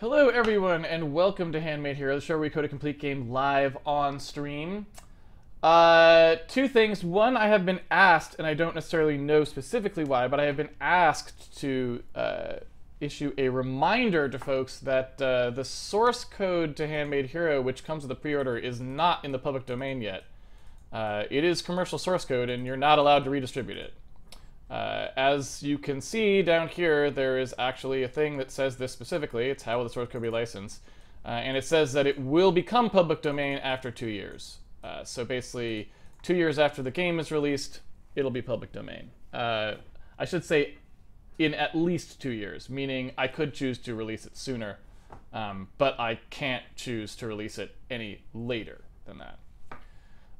Hello, everyone, and welcome to Handmade Hero, the show where we code a complete game live on stream. Uh, two things. One, I have been asked, and I don't necessarily know specifically why, but I have been asked to uh, issue a reminder to folks that uh, the source code to Handmade Hero, which comes with the pre-order, is not in the public domain yet. Uh, it is commercial source code, and you're not allowed to redistribute it. Uh, as you can see down here, there is actually a thing that says this specifically. It's how the source code be licensed. Uh, and it says that it will become public domain after two years. Uh, so basically, two years after the game is released, it'll be public domain. Uh, I should say in at least two years, meaning I could choose to release it sooner, um, but I can't choose to release it any later than that.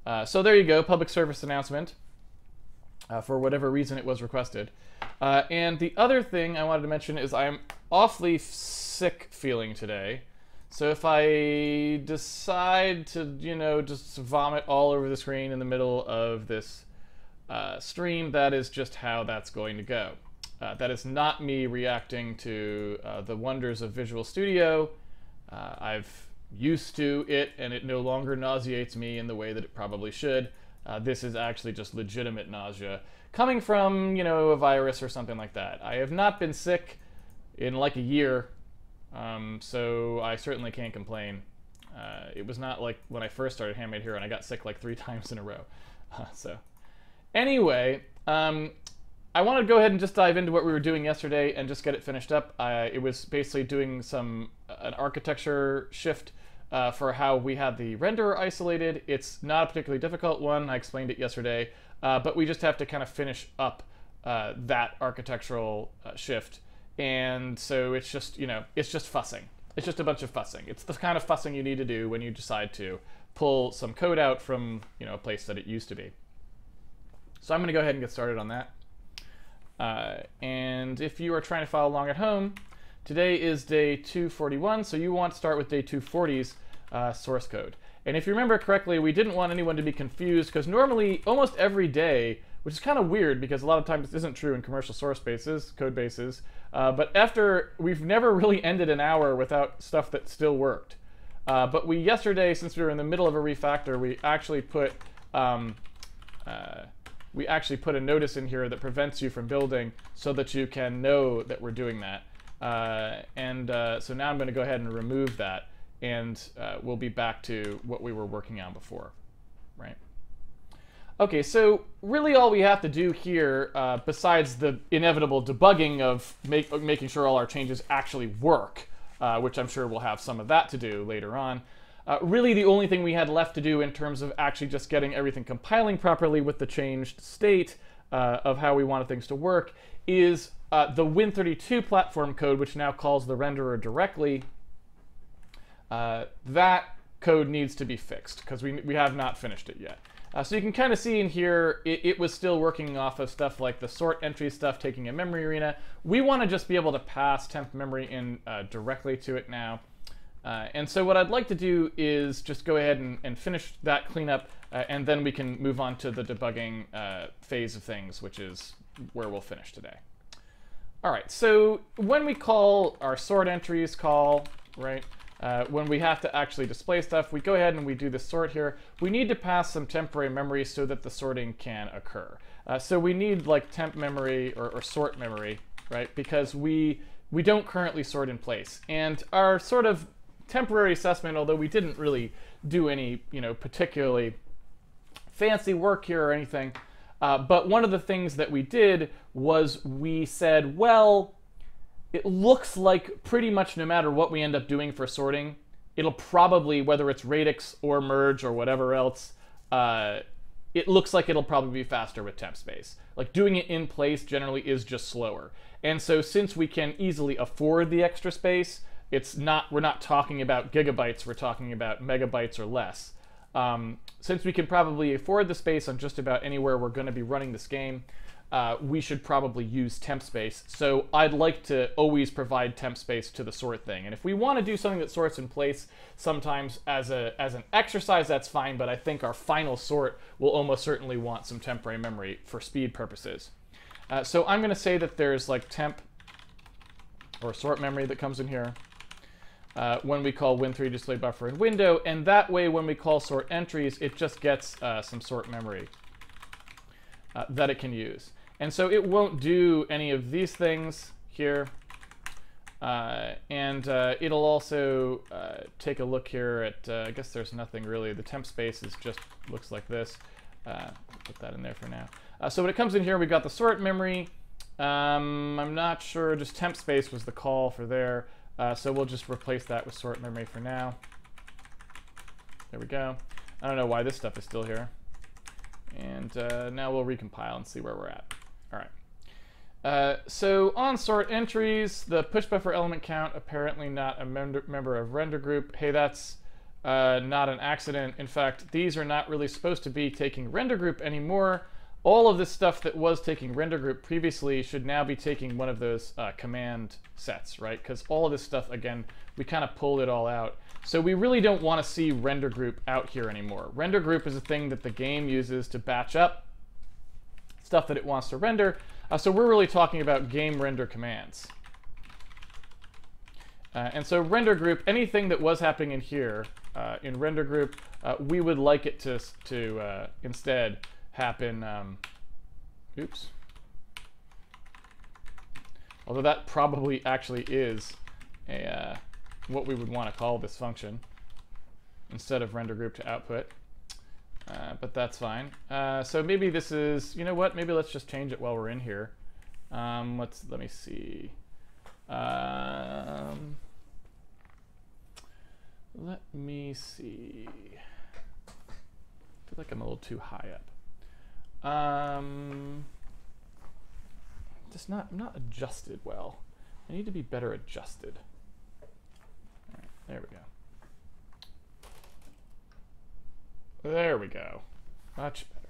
Uh, so there you go, public service announcement uh, for whatever reason it was requested. Uh, and the other thing I wanted to mention is I'm awfully sick feeling today. So if I decide to, you know, just vomit all over the screen in the middle of this uh, stream, that is just how that's going to go. Uh, that is not me reacting to uh, the wonders of Visual Studio. Uh, I've used to it, and it no longer nauseates me in the way that it probably should. Uh, this is actually just legitimate nausea coming from, you know, a virus or something like that. I have not been sick in like a year, um, so I certainly can't complain. Uh, it was not like when I first started Handmade Hero and I got sick like three times in a row. Uh, so, anyway, um, I want to go ahead and just dive into what we were doing yesterday and just get it finished up. it was basically doing some an architecture shift uh, for how we had the renderer isolated. It's not a particularly difficult one. I explained it yesterday, uh, but we just have to kind of finish up uh, that architectural uh, shift. And so it's just, you know, it's just fussing. It's just a bunch of fussing. It's the kind of fussing you need to do when you decide to pull some code out from, you know, a place that it used to be. So I'm going to go ahead and get started on that. Uh, and if you are trying to follow along at home, Today is day 241, so you want to start with day 240's uh, source code. And if you remember correctly, we didn't want anyone to be confused because normally, almost every day, which is kind of weird because a lot of times this isn't true in commercial source bases, code bases, uh, but after, we've never really ended an hour without stuff that still worked. Uh, but we, yesterday, since we were in the middle of a refactor, we actually put, um, uh, we actually put a notice in here that prevents you from building so that you can know that we're doing that. Uh, and uh, so now I'm going to go ahead and remove that, and uh, we'll be back to what we were working on before, right? Okay, so really all we have to do here, uh, besides the inevitable debugging of make, making sure all our changes actually work, uh, which I'm sure we'll have some of that to do later on, really the only thing we had left to do in terms of actually just getting everything compiling properly with the changed state of how we wanted things to work is uh, the Win32 platform code, which now calls the renderer directly, uh, that code needs to be fixed because we, we have not finished it yet. Uh, so you can kind of see in here, it, it, was still working off of stuff like the sort entry stuff, taking a memory arena. We want to just be able to pass temp memory in uh, directly to it now. Uh, and so what I'd like to do is just go ahead and, and finish that cleanup, uh, and then we can move on to the debugging uh, phase of things, which is where we'll finish today. All right, so when we call our sort entries call, right, uh, when we have to actually display stuff, we go ahead and we do the sort here. We need to pass some temporary memory so that the sorting can occur. Uh, so we need like temp memory or, or, sort memory, right, because we, we don't currently sort in place. And our sort of temporary assessment, although we didn't really do any, you know, particularly fancy work here or anything, uh, but one of the things that we did was we said, well, it looks like pretty much no matter what we end up doing for sorting, it'll probably, whether it's radix or merge or whatever else, uh, it looks like it'll probably be faster with temp space. Like doing it in place generally is just slower. And so since we can easily afford the extra space, it's not we're not talking about gigabytes, we're talking about megabytes or less. Um, since we can probably afford the space on just about anywhere we're going to be running this game, uh, we should probably use temp space. So I'd like to always provide temp space to the sort thing. And if we want to do something that sorts in place sometimes as, a, as an exercise, that's fine, but I think our final sort will almost certainly want some temporary memory for speed purposes. Uh, so I'm going to say that there's like temp or sort memory that comes in here. Uh, when we call win32 display buffer in window, and that way when we call sort entries, it just gets uh, some sort memory uh, that it can use. And so it won't do any of these things here. Uh, and uh, it'll also uh, take a look here at, I guess there's nothing really. The temp space is just looks like this. Put that in there for now. So when it comes in here, we've got the sort memory. Um, I'm not sure, just temp space was the call for there. So we'll just replace that with sort memory for now. There we go. I don't know why this stuff is still here. And now we'll recompile and see where we're at. All right. Uh, so on sort entries, the push buffer element count apparently not a member of render group. Hey, that's uh, not an accident. In fact, these are not really supposed to be taking render group anymore. All of this stuff that was taking render group previously should now be taking one of those uh, command sets, right? Because all of this stuff, again, we kind of pulled it all out. So we really don't want to see render group out here anymore. Render group is a thing that the game uses to batch up stuff that it wants to render. Uh, so we're really talking about game render commands. Uh, and so render group, anything that was happening in here, uh, in render group, uh, we would like it to, to uh, instead happen, um, oops. Although that probably actually is a, uh, what we would want to call this function instead of render group to output. Uh, but that's fine. Uh, so maybe this is, you know what? Maybe let's just change it while we're in here. Um, let's let me see. Um, let me see. I feel like I'm a little too high up. Um, just not I'm not adjusted well. I need to be better adjusted. All right, there we go. There we go. Much better.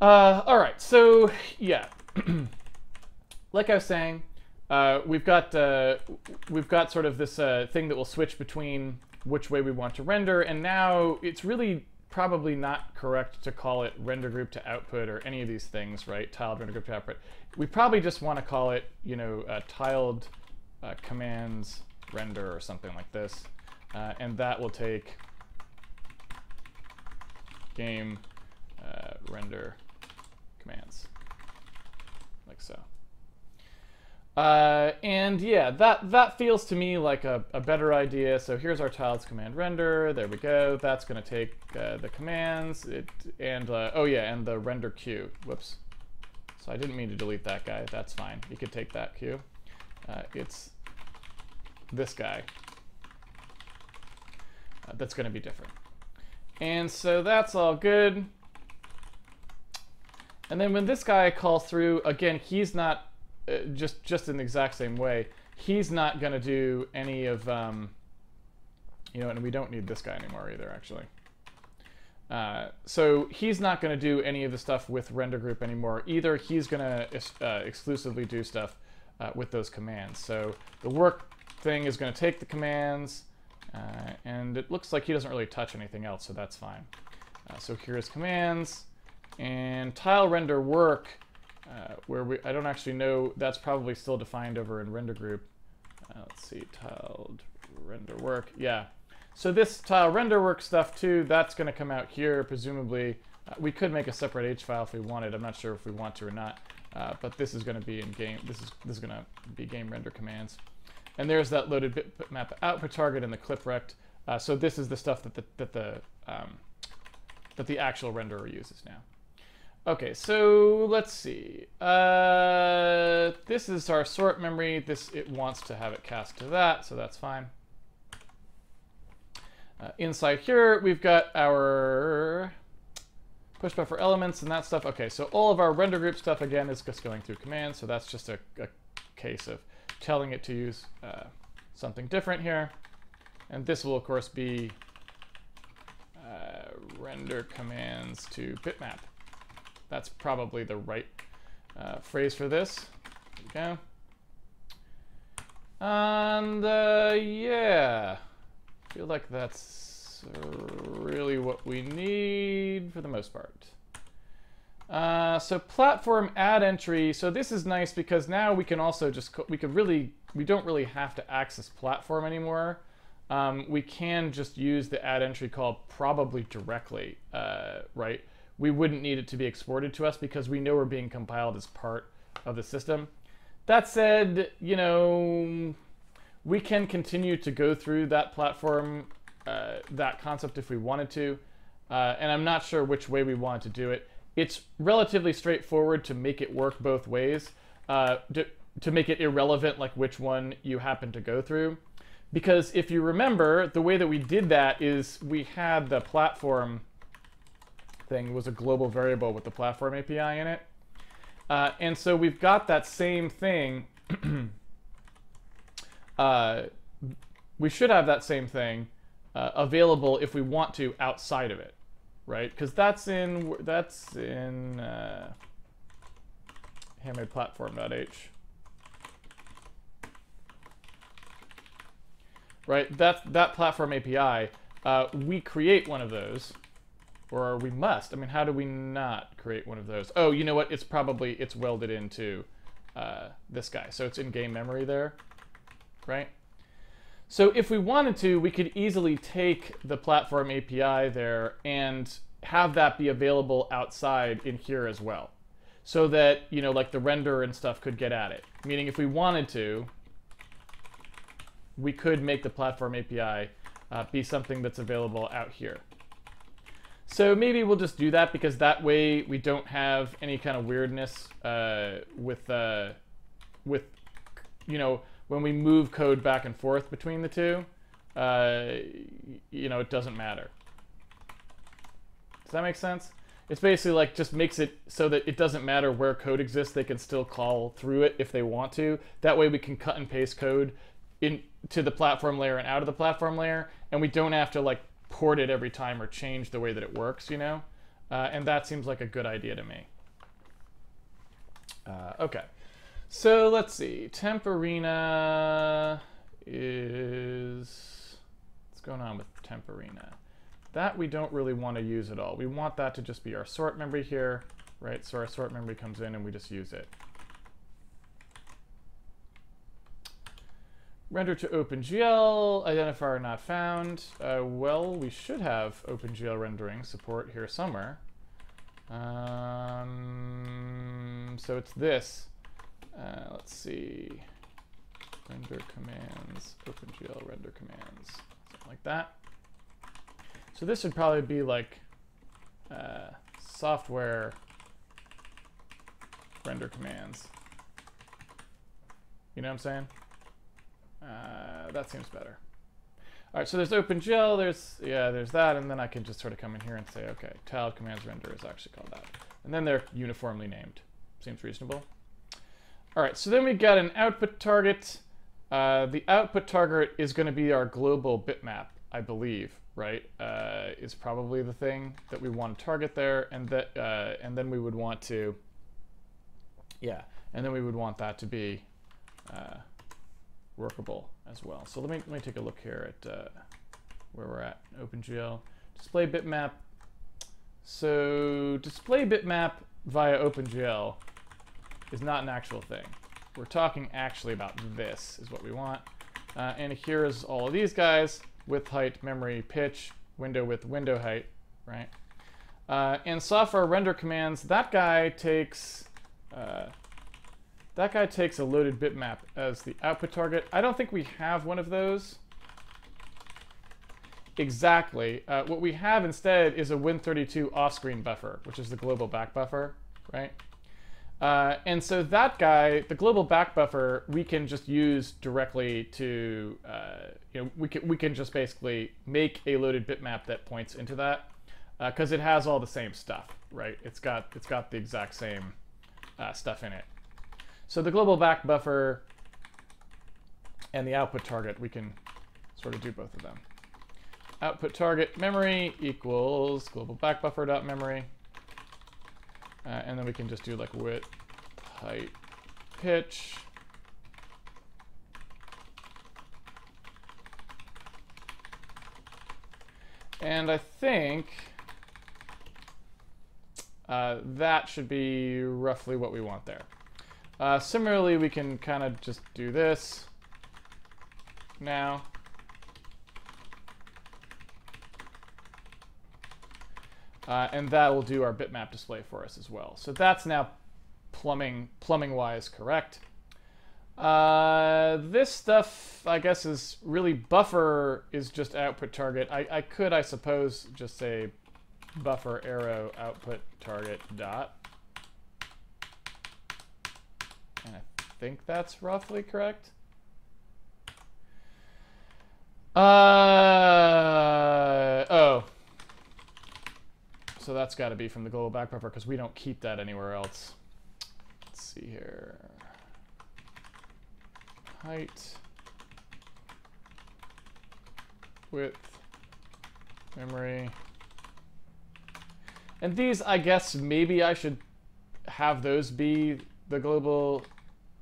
Uh, all right, so yeah, like I was saying, uh, we've got uh, we've got sort of this uh, thing that will switch between which way we want to render, and now it's really probably not correct to call it render group to output or any of these things, right? Tiled render group to output. We probably just want to call it, you know, uh, tiled uh, commands render or something like this, and that will take game uh, render commands, like so. Uh, and yeah, that, that feels to me like a, a better idea. So here's our tiles command render. There we go. That's going to take uh, the commands. It, and uh, oh yeah, and the render queue. Whoops. So I didn't mean to delete that guy. That's fine. You could take that queue. Uh, it's this guy. Uh, that's going to be different. And so that's all good. And then when this guy calls through, again, he's not just just in the exact same way. He's not going to do any of, um, you know, and we don't need this guy anymore either, actually. Uh, so he's not going to do any of the stuff with render group anymore. Either he's going to uh, exclusively do stuff uh, with those commands. So the work thing is going to take the commands, uh, and it looks like he doesn't really touch anything else, so that's fine. Uh, so here's commands, and tile render work, uh, where we, I don't actually know, that's probably still defined over in render group. Uh, let's see, tiled render work, yeah. So this tile render work stuff too, that's gonna come out here, presumably. Uh, we could make a separate H file if we wanted, I'm not sure if we want to or not. Uh, but this is going to be in game. This is this is going to be game render commands. And there's that loaded bitmap output target and the clip rect. Uh, so this is the stuff that the, that the, um, that the actual renderer uses now. Okay, so let's see. Uh, this is our sort memory. This It wants to have it cast to that, so that's fine. Uh, inside here, we've got our push buffer elements and that stuff. Okay, so all of our render group stuff, again, is just going through commands, so that's just a, a case of telling it to use uh, something different here. And this will, of course, be uh, render commands to bitmap. That's probably the right uh, phrase for this. Go. And uh, yeah, I feel like that's really what we need for the most part. Uh, so platform add entry. So this is nice because now we can also just we could really we don't really have to access platform anymore. Um, we can just use the add entry call probably directly, uh, right? We wouldn't need it to be exported to us because we know we're being compiled as part of the system. That said, you know, we can continue to go through that platform, uh, that concept if we wanted to. Uh, and I'm not sure which way we want to do it. It's relatively straightforward to make it work both ways, uh, to, to make it irrelevant like which one you happen to go through. Because if you remember, the way that we did that is we had the platform thing was a global variable with the platform API in it. Uh, and so we've got that same thing. uh, we should have that same thing uh, available if we want to outside of it, right? Because that's in that's in uh. Right, that that platform API. Uh, we create one of those or we must. I mean, how do we not create one of those? Oh, you know what? It's probably, it's welded into uh, this guy. So it's in game memory there, right? So if we wanted to, we could easily take the platform API there and have that be available outside in here as well. So that, you know, like the render and stuff could get at it. Meaning if we wanted to, we could make the platform API uh, be something that's available out here. So maybe we'll just do that because that way we don't have any kind of weirdness uh, with, uh, with, you know, when we move code back and forth between the two, uh, you know, it doesn't matter. Does that make sense? It's basically like just makes it so that it doesn't matter where code exists, they can still call through it if they want to. That way we can cut and paste code into the platform layer and out of the platform layer, and we don't have to like port it every time or change the way that it works, you know? Uh, and that seems like a good idea to me. Uh, okay, so let's see. Temp Arena is... What's going on with Temp Arena? That we don't really want to use at all. We want that to just be our sort memory here, right? So our sort memory comes in and we just use it. Render to OpenGL, identifier not found. Uh, well, we should have OpenGL rendering support here somewhere. Um, so it's this. Uh, let's see. Render commands, OpenGL render commands, something like that. So this would probably be like uh, software render commands. You know what I'm saying? Uh, that seems better. All right, so there's OpenGL, there's, yeah, there's that, and then I can just sort of come in here and say, okay, tiled commands render is actually called that. And then they're uniformly named. Seems reasonable. All right, so then we got an output target. Uh, the output target is going to be our global bitmap, I believe, right? Uh, is probably the thing that we want to target there, and that, uh, and then we would want to, yeah, and then we would want that to be uh, workable as well. So let me, let me take a look here at uh, where we're at. OpenGL, display bitmap. So display bitmap via OpenGL is not an actual thing. We're talking actually about this is what we want. Uh, and here is all of these guys, width, height, memory, pitch, window width, window height, right? Uh, and software render commands, that guy takes uh, that guy takes a loaded bitmap as the output target. I don't think we have one of those. Exactly. Uh, what we have instead is a Win32 off-screen buffer, which is the global back buffer, right? Uh, and so that guy, the global back buffer, we can just use directly to, uh, you know, we can, we can just basically make a loaded bitmap that points into that because uh, it has all the same stuff, right? It's got, it's got the exact same uh, stuff in it. So the global back buffer and the output target, we can sort of do both of them. Output target memory equals global back buffer dot memory. Uh, and then we can just do like width, height, pitch. And I think Uh, that should be roughly what we want there. Uh, similarly, we can kind of just do this now. Uh, and that will do our bitmap display for us as well. So that's now plumbing plumbing wise correct. Uh, this stuff, I guess, is really buffer is just output target. I, I could, I suppose, just say buffer arrow output target dot. And I think that's roughly correct. Uh, oh. So that's got to be from the global back buffer because we don't keep that anywhere else. Let's see here height, width, memory. And these, I guess, maybe I should have those be the global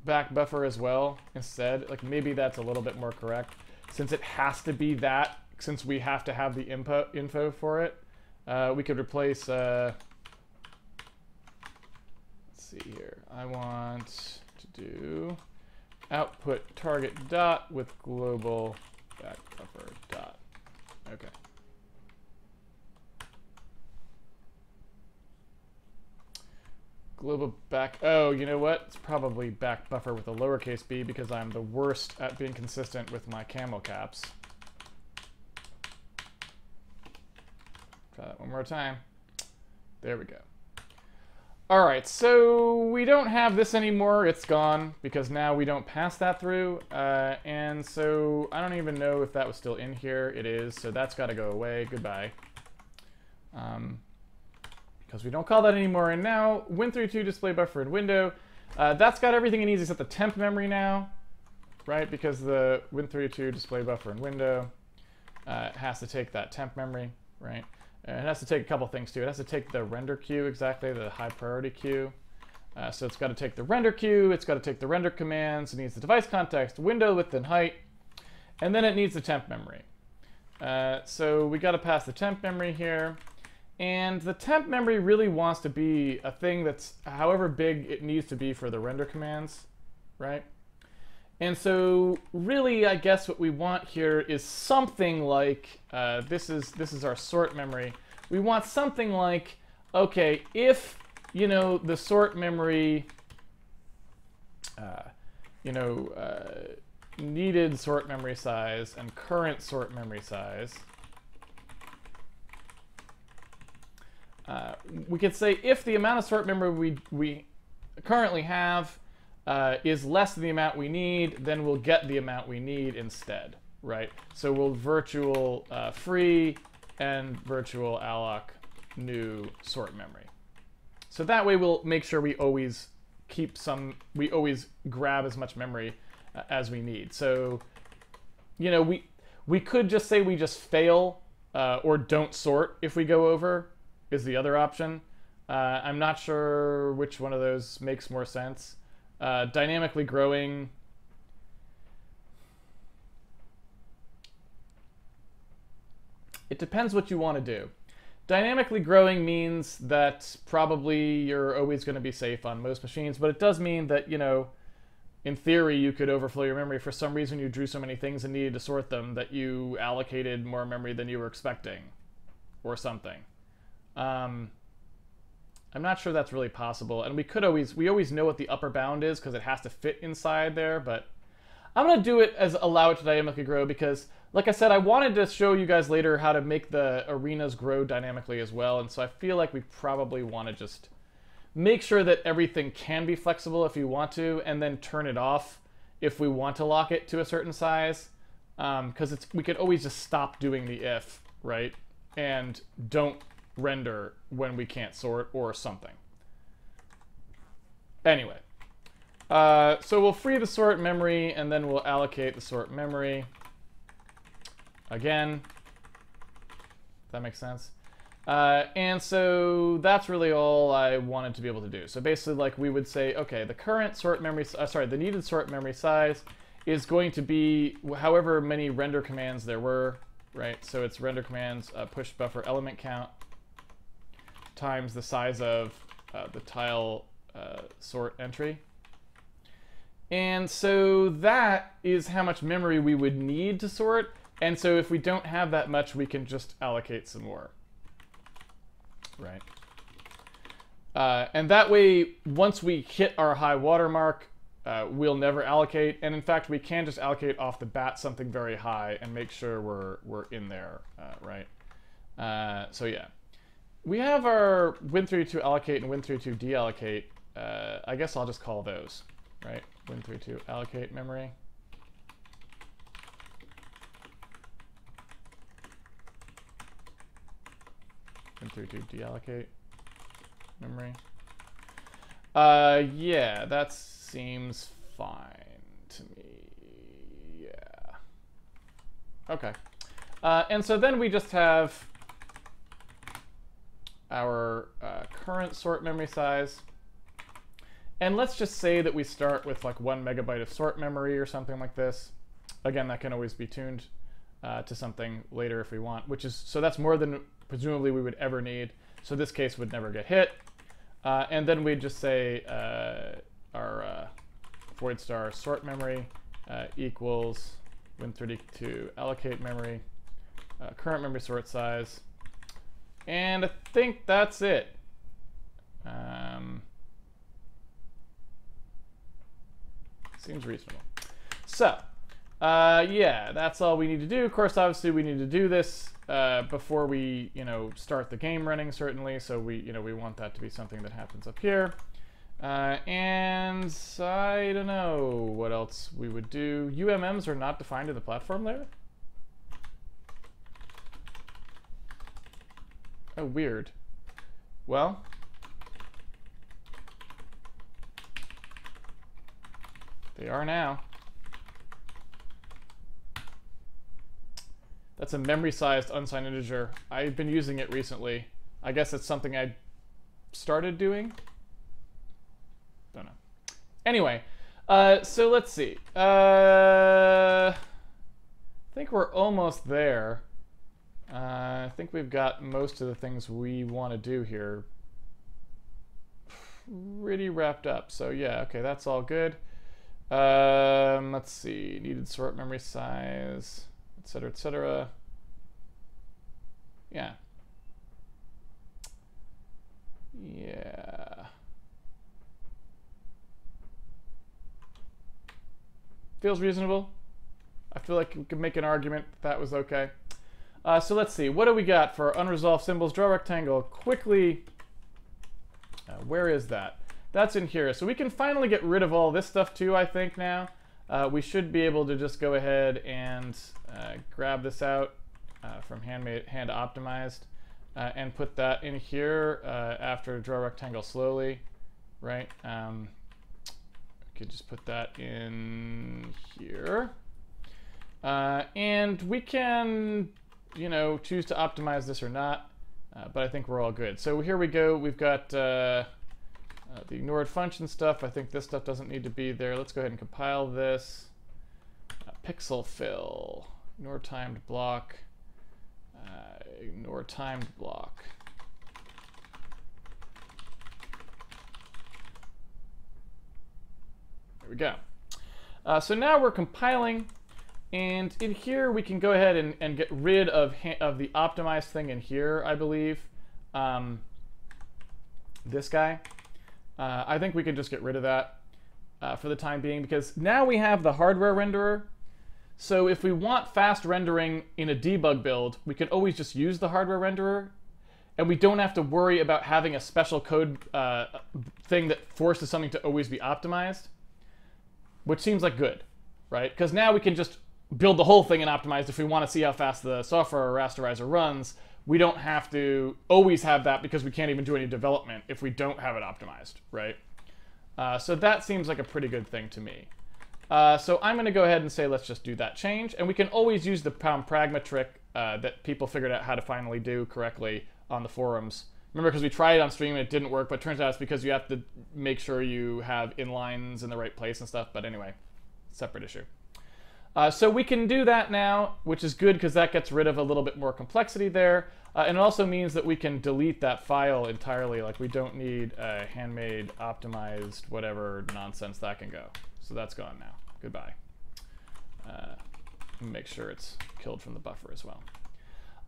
back buffer as well instead. Like maybe that's a little bit more correct since it has to be that since we have to have the info, info for it. Uh, we could replace, uh, let's see here. I want to do output target dot with global back buffer dot. Okay. Global back, oh, you know what? It's probably back buffer with a lowercase b because I'm the worst at being consistent with my camel caps. Try that one more time. There we go. All right, so we don't have this anymore. It's gone because now we don't pass that through. Uh, and so I don't even know if that was still in here. It is, so that's got to go away. Goodbye. Um, because we don't call that anymore. And now Win32 display buffer and window. Uh, that's got everything it needs except the temp memory now, right? Because the Win32 display buffer and window uh, has to take that temp memory, right? And it has to take a couple things too. It has to take the render queue exactly, the high priority queue. Uh, so it's got to take the render queue, it's got to take the render commands, it needs the device context, window width and height, and then it needs the temp memory. Uh, so we got to pass the temp memory here. And the temp memory really wants to be a thing that's however big it needs to be for the render commands, right? And so really, I guess what we want here is something like, uh, this, is, this is our sort memory. We want something like, okay, if, you know, the sort memory, uh, you know, uh, needed sort memory size and current sort memory size, uh, we could say if the amount of sort memory we, we currently have uh, is less than the amount we need, then we'll get the amount we need instead, right? So we'll virtual uh, free and virtual alloc new sort memory. So that way we'll make sure we always keep some, we always grab as much memory uh, as we need. So, you know, we, we could just say we just fail uh, or don't sort if we go over is the other option. Uh, I'm not sure which one of those makes more sense. Uh, dynamically growing. It depends what you want to do. Dynamically growing means that probably you're always going to be safe on most machines, but it does mean that, you know, in theory, you could overflow your memory. For some reason, you drew so many things and needed to sort them that you allocated more memory than you were expecting, or something. Um, I'm not sure that's really possible. And we could always, we always know what the upper bound is because it has to fit inside there, but I'm going to do it as allow it to dynamically grow because, like I said, I wanted to show you guys later how to make the arenas grow dynamically as well. And so I feel like we probably want to just make sure that everything can be flexible if you want to, and then turn it off if we want to lock it to a certain size. Because um, it's we could always just stop doing the if, right? And don't render when we can't sort or something. Anyway, uh, so we'll free the sort memory and then we'll allocate the sort memory again. That makes sense. Uh, and so that's really all I wanted to be able to do. So basically, like we would say, okay, the current sort memory, uh, sorry, the needed sort memory size is going to be however many render commands there were, right? So it's render commands, uh, push buffer element count, times the size of uh, the tile uh, sort entry. And so that is how much memory we would need to sort. And so if we don't have that much, we can just allocate some more. Right. Uh, and that way, once we hit our high water mark, uh, we'll never allocate. And in fact, we can just allocate off the bat something very high and make sure we're, we're in there, uh, right? Uh, so yeah. We have our Win32 allocate and Win32 deallocate. Uh, I guess I'll just call those, right? Win32 allocate memory. Win32 deallocate memory. Uh, yeah, that seems fine to me. Yeah. Okay. Uh, and so then we just have our uh, current sort memory size. And let's just say that we start with like one megabyte of sort memory or something like this. Again, that can always be tuned uh, to something later if we want, which is, so that's more than presumably we would ever need. So this case would never get hit. Uh, and then we'd just say uh, our uh, void star sort memory uh, equals win32 allocate memory, current memory sort size. And I think that's it. Um, seems reasonable. So, uh, yeah, that's all we need to do. Of course, obviously, we need to do this uh, before we, you know, start the game running, certainly. So we, you know, we want that to be something that happens up here. Uh, and I don't know what else we would do. UMMs are not defined in the platform layer? Oh, weird. Well, they are now. That's a memory-sized unsigned integer. I've been using it recently. I guess it's something I started doing. Don't know. Anyway, uh, so let's see. Uh, I think we're almost there. Uh, I think we've got most of the things we want to do here pretty wrapped up. So yeah, okay, that's all good. Um, let's see, needed sort memory size, etc., etc. Yeah. Yeah. Feels reasonable. I feel like we could make an argument that, that was okay. Uh, so let's see, what do we got for unresolved symbols? Draw rectangle. Quickly, uh, where is that? That's in here. So we can finally get rid of all this stuff too, I think, now. Uh, we should be able to just go ahead and uh, grab this out uh, from handmade, hand optimized uh, and put that in here after draw rectangle slowly, right? Um, we could just put that in here. Uh, and we can you know, choose to optimize this or not, uh, but I think we're all good. So here we go. We've got uh, uh, the ignored function stuff. I think this stuff doesn't need to be there. Let's go ahead and compile this. Uh, pixel fill, ignore timed block, uh, ignore timed block. There we go. Uh, so now we're compiling and in here, we can go ahead and, and get rid of, of the optimized thing in here, I believe. Um, this guy. Uh, I think we can just get rid of that uh, for the time being because now we have the hardware renderer. So if we want fast rendering in a debug build, we can always just use the hardware renderer and we don't have to worry about having a special code uh, thing that forces something to always be optimized, which seems like good, right? Because now we can just build the whole thing and optimize if we want to see how fast the software or rasterizer runs. We don't have to always have that because we can't even do any development if we don't have it optimized, right? Uh, so that seems like a pretty good thing to me. Uh, so I'm going to go ahead and say let's just do that change. And we can always use the pound pragma trick uh, that people figured out how to finally do correctly on the forums. Remember, because we tried it on stream and it didn't work, but turns out it's because you have to make sure you have inlines in the right place and stuff. But anyway, separate issue. Uh, so we can do that now, which is good because that gets rid of a little bit more complexity there. Uh, and it also means that we can delete that file entirely. Like we don't need a handmade, optimized, whatever nonsense that can go. So that's gone now. Goodbye. Uh, make sure it's killed from the buffer as well.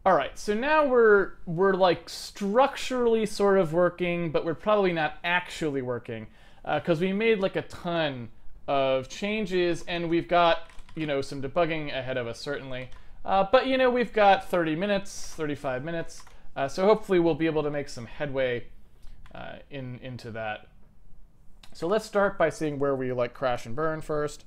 All right, so now we're we're like structurally sort of working, but we're probably not actually working because uh, we made like a ton of changes and we've got you know some debugging ahead of us certainly. Uh, but you know we've got 30 minutes, 35 minutes, uh, so hopefully we'll be able to make some headway uh, in into that. So let's start by seeing where we like crash and burn first.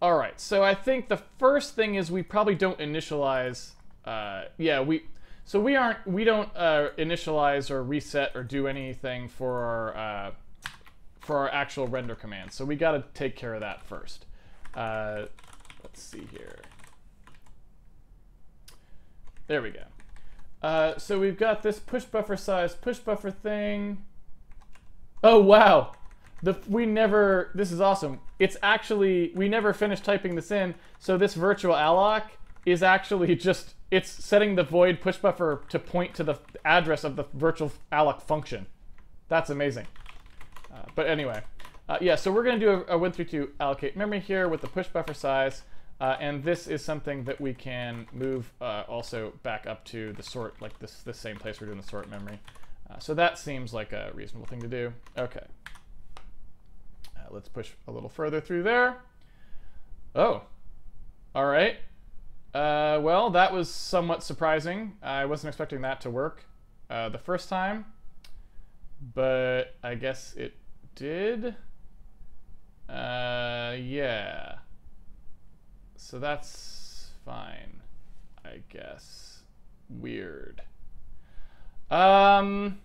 All right, so I think the first thing is we probably don't initialize. Uh, yeah, we so we aren't we don't uh, initialize or reset or do anything for our uh, for our actual render command. So we got to take care of that first. Uh, let's see here. There we go. Uh, so we've got this push buffer size push buffer thing. Oh wow, the we never. This is awesome. It's actually we never finished typing this in. So this virtual alloc is actually just it's setting the void push buffer to point to the address of the virtual alloc function. That's amazing. Uh, but anyway, uh, yeah. So we're going to do a, a win32 allocate memory here with the push buffer size. Uh, and this is something that we can move uh, also back up to the sort, like this, this same place we're doing the sort memory. Uh, so that seems like a reasonable thing to do. Okay let's push a little further through there. Oh, all right. Uh, well, that was somewhat surprising. I wasn't expecting that to work uh, the first time, but I guess it did. Uh, yeah. So that's fine, I guess. Weird. Um...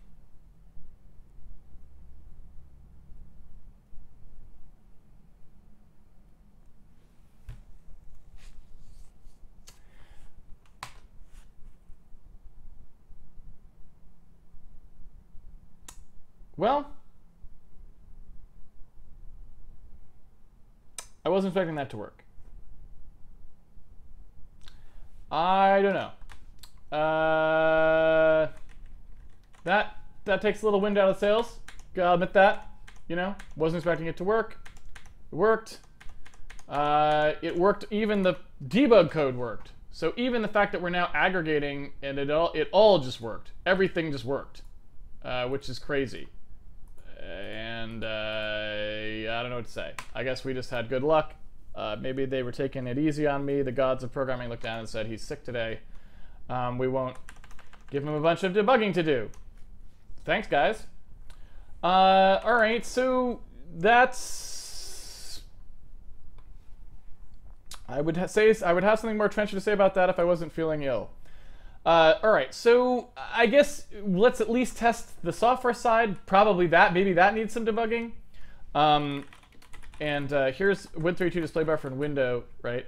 Well, I wasn't expecting that to work. I don't know. Uh, that that takes a little wind out of sails. Gotta admit that. You know, wasn't expecting it to work. It worked. Uh, it worked. Even the debug code worked. So even the fact that we're now aggregating and it all it all just worked. Everything just worked, uh, which is crazy and uh, I don't know what to say. I guess we just had good luck. Uh, maybe they were taking it easy on me. The gods of programming looked down and said, he's sick today. Um, we won't give him a bunch of debugging to do. Thanks, guys. Uh, all right, so that's... I would say I would have something more trenchant to say about that if I wasn't feeling ill. Uh, all right, so I guess let's at least test the software side. Probably that, maybe that needs some debugging. Um, and uh, here's Win32 display buffer and window, right?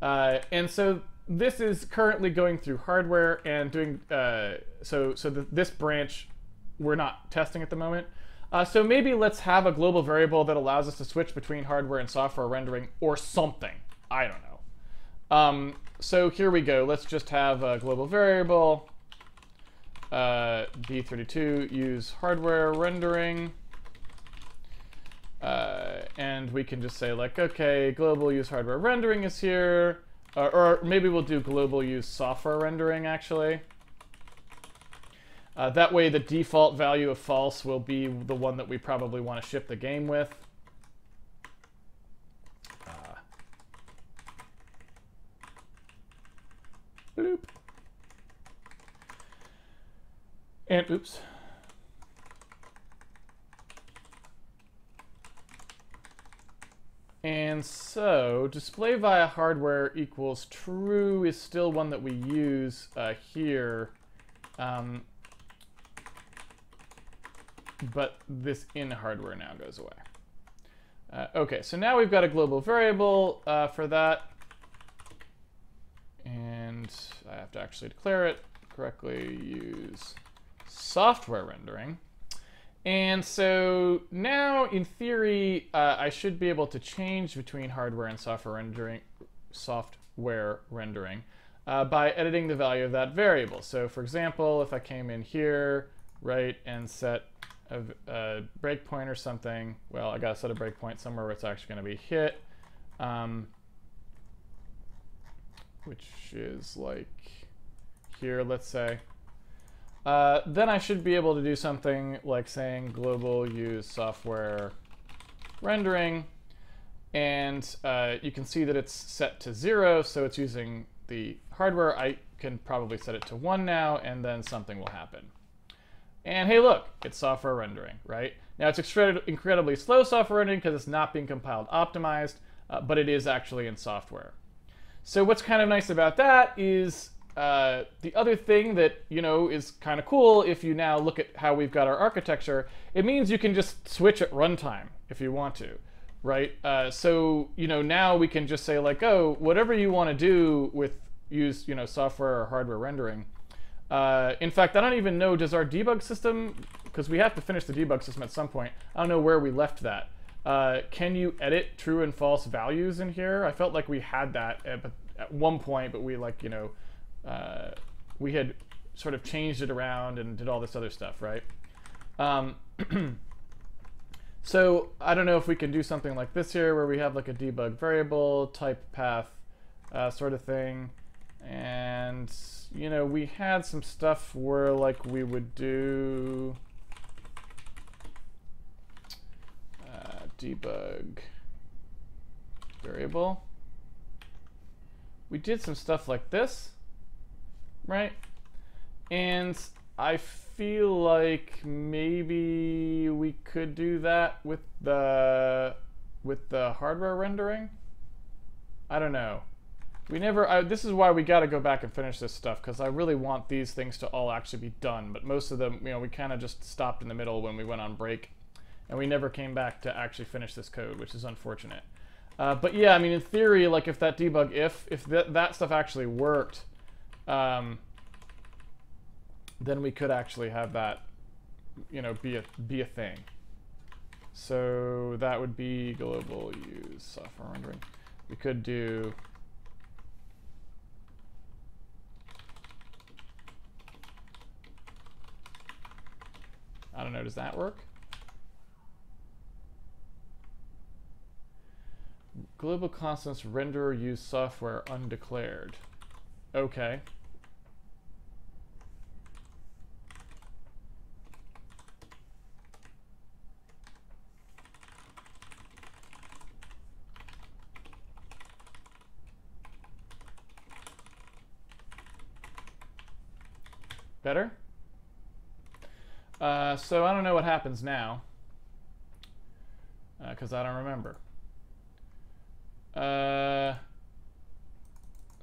Uh, and so this is currently going through hardware and doing, uh, so, so the, this branch we're not testing at the moment. Uh, so maybe let's have a global variable that allows us to switch between hardware and software rendering or something. I don't know. Um, so here we go. Let's just have a global variable, uh, b32 use hardware rendering. Uh, and we can just say like, okay, global use hardware rendering is here. Uh, or maybe we'll do global use software rendering actually. Uh, that way the default value of false will be the one that we probably want to ship the game with. And oops. And so display via hardware equals true is still one that we use uh, here. Um, but this in hardware now goes away. Uh, okay, so now we've got a global variable uh, for that and I have to actually declare it correctly, use software rendering. And so now, in theory, uh, I should be able to change between hardware and software rendering, software rendering uh, by editing the value of that variable. So for example, if I came in here, right, and set a, a breakpoint or something, well, I got to set a breakpoint somewhere where it's actually going to be hit, um, which is like here, let's say. Uh, then I should be able to do something like saying global use software rendering. And uh, you can see that it's set to zero, so it's using the hardware. I can probably set it to one now, and then something will happen. And hey, look, it's software rendering, right? Now it's incredibly slow software rendering because it's not being compiled optimized, uh, but it is actually in software. So what's kind of nice about that is uh, the other thing that you know is kind of cool if you now look at how we've got our architecture, it means you can just switch at runtime if you want to, right? Uh, so you know now we can just say like, oh, whatever you want to do with use you know software or hardware rendering. Uh, in fact, I don't even know does our debug system because we have to finish the debug system at some point. I don't know where we left that. Uh, can you edit true and false values in here? I felt like we had that at, at one point, but we like you know uh, we had sort of changed it around and did all this other stuff, right? Um, so I don't know if we can do something like this here where we have like a debug variable type path uh, sort of thing. And, you know, we had some stuff where like we would do uh, debug variable. We did some stuff like this right? And I feel like maybe we could do that with the with the hardware rendering. I don't know. We never, I, this is why we got to go back and finish this stuff, because I really want these things to all actually be done. But most of them, you know, we kind of just stopped in the middle when we went on break, and we never came back to actually finish this code, which is unfortunate. Uh, but yeah, I mean, in theory, like if that debug if, if that, that stuff actually worked, um, then we could actually have that, you know, be a be a thing. So that would be global use software rendering. We could do I don't know, does that work? Global constants render use software undeclared. Okay. Better? Uh, so I don't know what happens now. Because uh, I don't remember. Uh,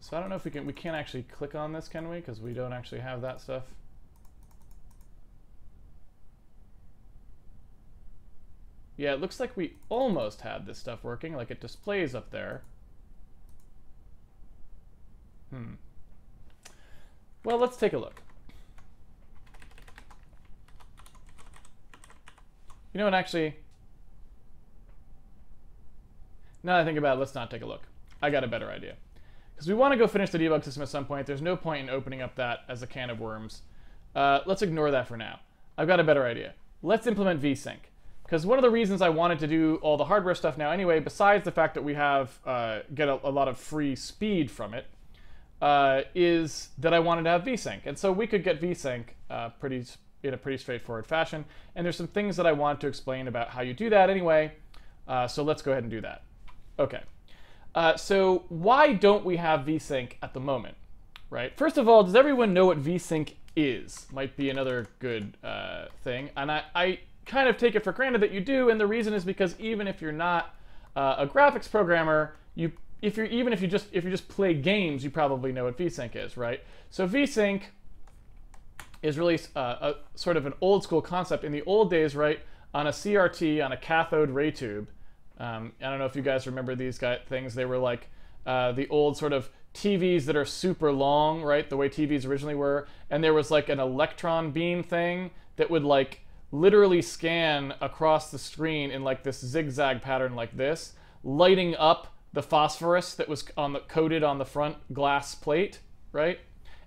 so I don't know if we can, we can't actually click on this, can we? Because we don't actually have that stuff. Yeah, it looks like we almost had this stuff working, like it displays up there. Hmm. Well, let's take a look. You know what, actually, now that I think about it, let's not take a look. I got a better idea. Because we want to go finish the debug system at some point. There's no point in opening up that as a can of worms. Uh, let's ignore that for now. I've got a better idea. Let's implement vsync. Because one of the reasons I wanted to do all the hardware stuff now anyway, besides the fact that we have uh, get a, a, lot of free speed from it, uh, is that I wanted to have vsync. And so we could get vsync uh, pretty in a pretty straightforward fashion. And there's some things that I want to explain about how you do that anyway. Uh, so let's go ahead and do that. Okay. Uh, so why don't we have vsync at the moment, right? First of all, does everyone know what vsync is? Might be another good uh, thing. And I, I, kind of take it for granted that you do. And the reason is because even if you're not uh, a graphics programmer, you if you're even if you just if you just play games, you probably know what vsync is, right? So vsync is really uh, a sort of an old school concept. In the old days, right, on a CRT, on a cathode ray tube, um, I don't know if you guys remember these guy things. They were like uh, the old sort of TVs that are super long, right, the way TVs originally were. And there was like an electron beam thing that would like literally scan across the screen in like this zigzag pattern like this, lighting up the phosphorus that was on the coated on the front glass plate, right?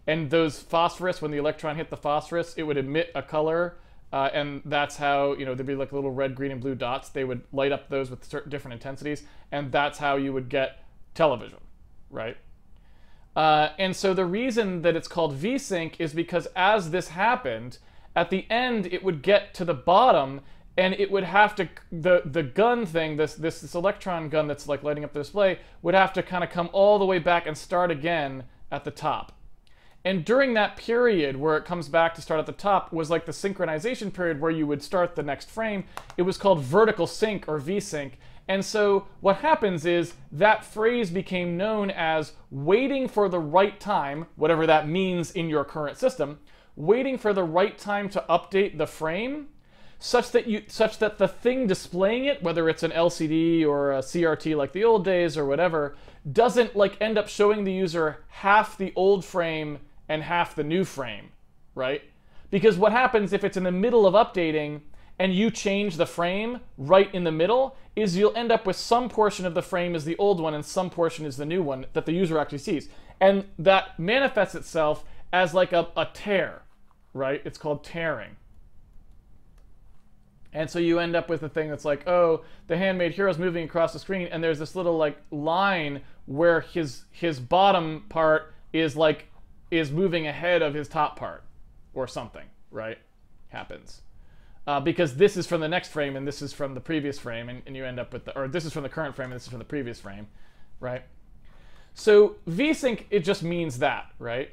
And those phosphorus, when the electron hit the phosphorus, it would emit a color, uh, and that's how you know there'd be like little red, green, and blue dots. They would light up those with certain different intensities, and that's how you would get television, right? Uh, and so the reason that it's called VSync is because as this happened, at the end it would get to the bottom and it would have to the the gun thing this this this electron gun that's like lighting up the display would have to kind of come all the way back and start again at the top and during that period where it comes back to start at the top was like the synchronization period where you would start the next frame. It was called vertical sync or vsync. And so what happens is that phrase became known as waiting for the right time whatever that means in your current system waiting for the right time to update the frame such that you such that the thing displaying it whether it's an LCD or a CRT like the old days or whatever doesn't like end up showing the user half the old frame and half the new frame right because what happens if it's in the middle of updating and you change the frame right in the middle is you'll end up with some portion of the frame is the old one and some portion is the new one that the user actually sees and that manifests itself as like a, a tear right? It's called tearing. And so you end up with a thing that's like, oh, the handmade hero is moving across the screen, and there's this little like line where his his bottom part is like is moving ahead of his top part, or something, right? Happens. Uh, because this is from the next frame and this is from the previous frame, and, and you end up with the, or this is from the current frame and this is from the previous frame, right? So VSync, it just means that, right?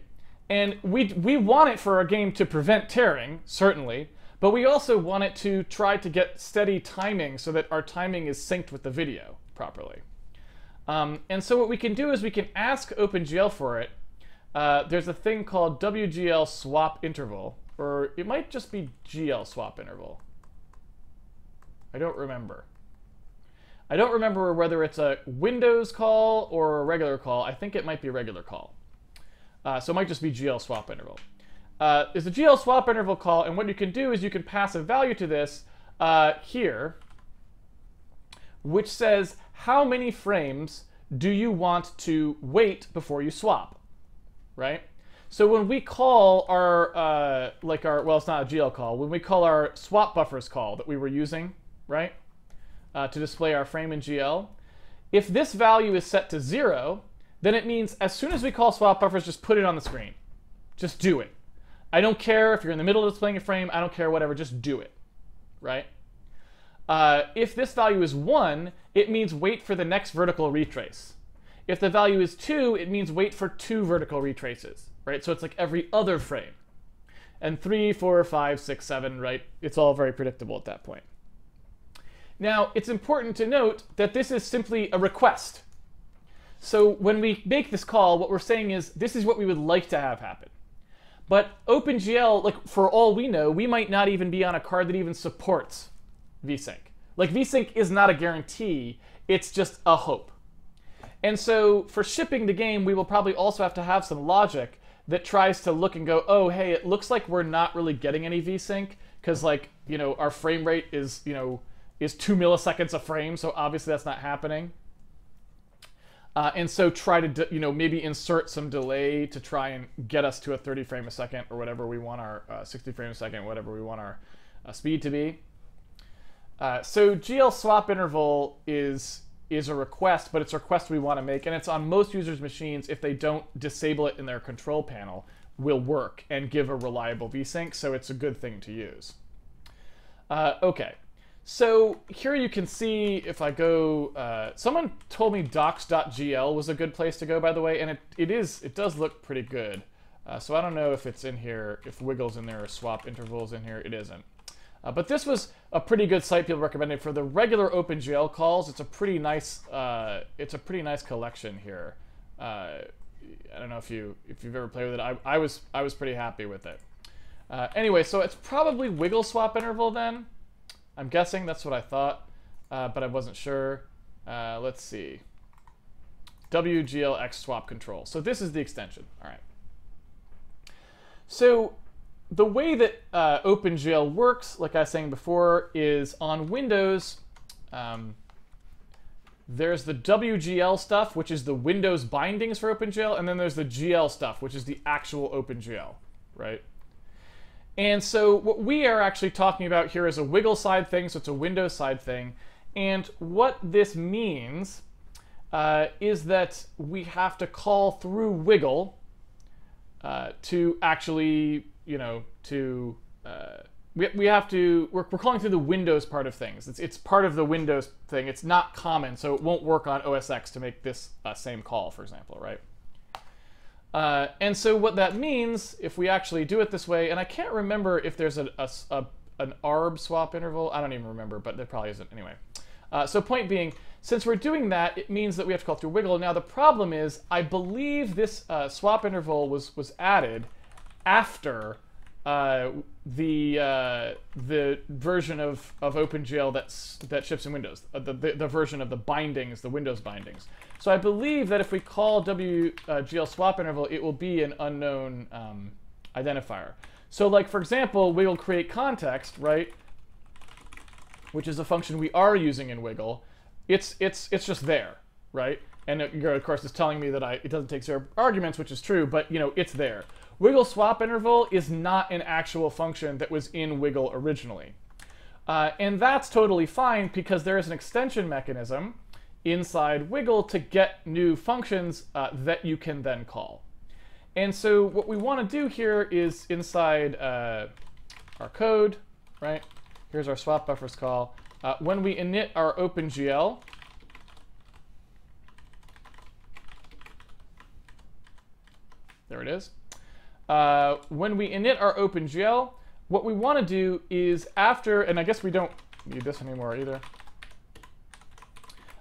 And we, we want it for our game to prevent tearing, certainly, but we also want it to try to get steady timing so that our timing is synced with the video properly. Um, and so what we can do is we can ask OpenGL for it. Uh, there's a thing called WGL swap interval, or it might just be GL swap interval. I don't remember. I don't remember whether it's a Windows call or a regular call. I think it might be a regular call. Uh, so it might just be GL swap interval. Uh, is the GL swap interval call, and what you can do is you can pass a value to this uh, here, which says how many frames do you want to wait before you swap, right? So when we call our, uh, like our, well, it's not a GL call, when we call our swap buffers call that we were using, right, uh, to display our frame in GL, if this value is set to zero, then it means as soon as we call swap buffers, just put it on the screen. Just do it. I don't care if you're in the middle of displaying a frame. I don't care, whatever. Just do it, right? Uh, if this value is 1, it means wait for the next vertical retrace. If the value is 2, it means wait for two vertical retraces, right? So it's like every other frame. And 3, 4, 5, 6, 7, right? It's all very predictable at that point. Now, it's important to note that this is simply a request. So when we make this call, what we're saying is this is what we would like to have happen. But OpenGL, like for all we know, we might not even be on a card that even supports vsync. Like vsync is not a guarantee, it's just a hope. And so for shipping the game, we will probably also have to have some logic that tries to look and go, oh, hey, it looks like we're not really getting any vsync because like, you know, our frame rate is, you know, is two milliseconds a frame, so obviously that's not happening. Uh, and so try to, you know, maybe insert some delay to try and get us to a 30 frame a second or whatever we want our uh, 60 frame a second, whatever we want our uh, speed to be. Uh, so GL swap interval is is a request, but it's a request we want to make, and it's on most users' machines if they don't disable it in their control panel, will work and give a reliable vsync, so it's a good thing to use. Uh, okay, so here you can see if I go, uh, someone told me docs.gl was a good place to go, by the way, and it, it is, it does look pretty good. Uh, so I don't know if it's in here, if wiggles in there or swap intervals in here, it isn't. Uh, but this was a pretty good site people recommended for the regular OpenGL calls. It's a pretty nice, uh, it's a pretty nice collection here. Uh, I don't know if you if you've ever played with it. I, I was I was pretty happy with it. Uh, anyway, so it's probably wiggle swap interval then. I'm guessing that's what I thought, uh, but I wasn't sure. Uh, let's see. WGLX swap control. So this is the extension. All right. So the way that uh, OpenGL works, like I was saying before, is on Windows. Um, there's the WGL stuff, which is the Windows bindings for OpenGL, and then there's the GL stuff, which is the actual OpenGL, right? And so what we are actually talking about here is a wiggle side thing, so it's a Windows side thing. And what this means uh, is that we have to call through wiggle uh, to actually, you know, to uh, we, we have to we're, we're calling through the Windows part of things. It's it's part of the Windows thing. It's not common, so it won't work on OS X to make this uh, same call, for example, right? Uh, and so what that means, if we actually do it this way, and I can't remember if there's a, a, a an ARB swap interval. I don't even remember, but there probably isn't anyway. Uh, so point being, since we're doing that, it means that we have to call through wiggle. Now the problem is, I believe this uh, swap interval was was added after uh, the uh, the version of, of OpenGL that's that ships in Windows, uh, the, the, the version of the bindings, the Windows bindings. So I believe that if we call WGL uh, swap interval, it will be an unknown um, identifier. So like for example, we will create context, right? Which is a function we are using in Wiggle. It's it's it's just there, right? And it, of course, it's telling me that I, it doesn't take zero arguments, which is true, but you know, it's there. Wiggle swap interval is not an actual function that was in Wiggle originally. Uh, and that's totally fine because there is an extension mechanism inside Wiggle to get new functions uh, that you can then call. And so what we want to do here is inside uh, our code, right? Here's our swap buffers call. Uh, when we init our OpenGL, there it is. Uh, when we init our OpenGL, what we want to do is after, and I guess we don't need this anymore either.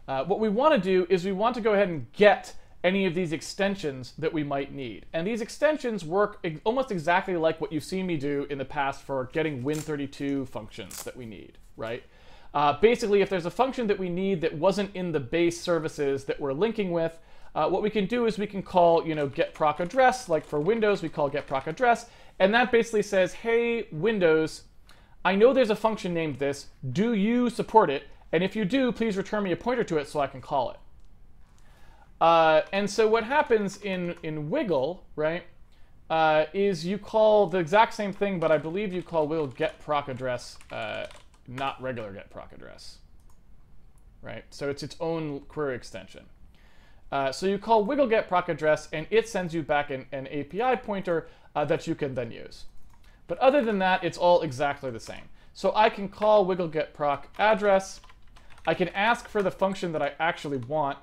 Uh, what we want to do is we want to go ahead and get any of these extensions that we might need. And these extensions work ex almost exactly like what you've seen me do in the past for getting Win32 functions that we need, right? Uh, basically, if there's a function that we need that wasn't in the base services that we're linking with, uh, what we can do is we can call, you know, get proc address, like for Windows, we call get proc address, and that basically says, hey, Windows, I know there's a function named this, do you support it? And if you do, please return me a pointer to it so I can call it. Uh, and so what happens in, in Wiggle, right, uh, is you call the exact same thing, but I believe you call Wiggle get proc address, uh, not regular get proc address, right? So it's its own query extension. Uh, so you call wiggle get proc address, and it sends you back an, an API pointer uh, that you can then use. But other than that, it's all exactly the same. So I can call wiggle get proc address. I can ask for the function that I actually want,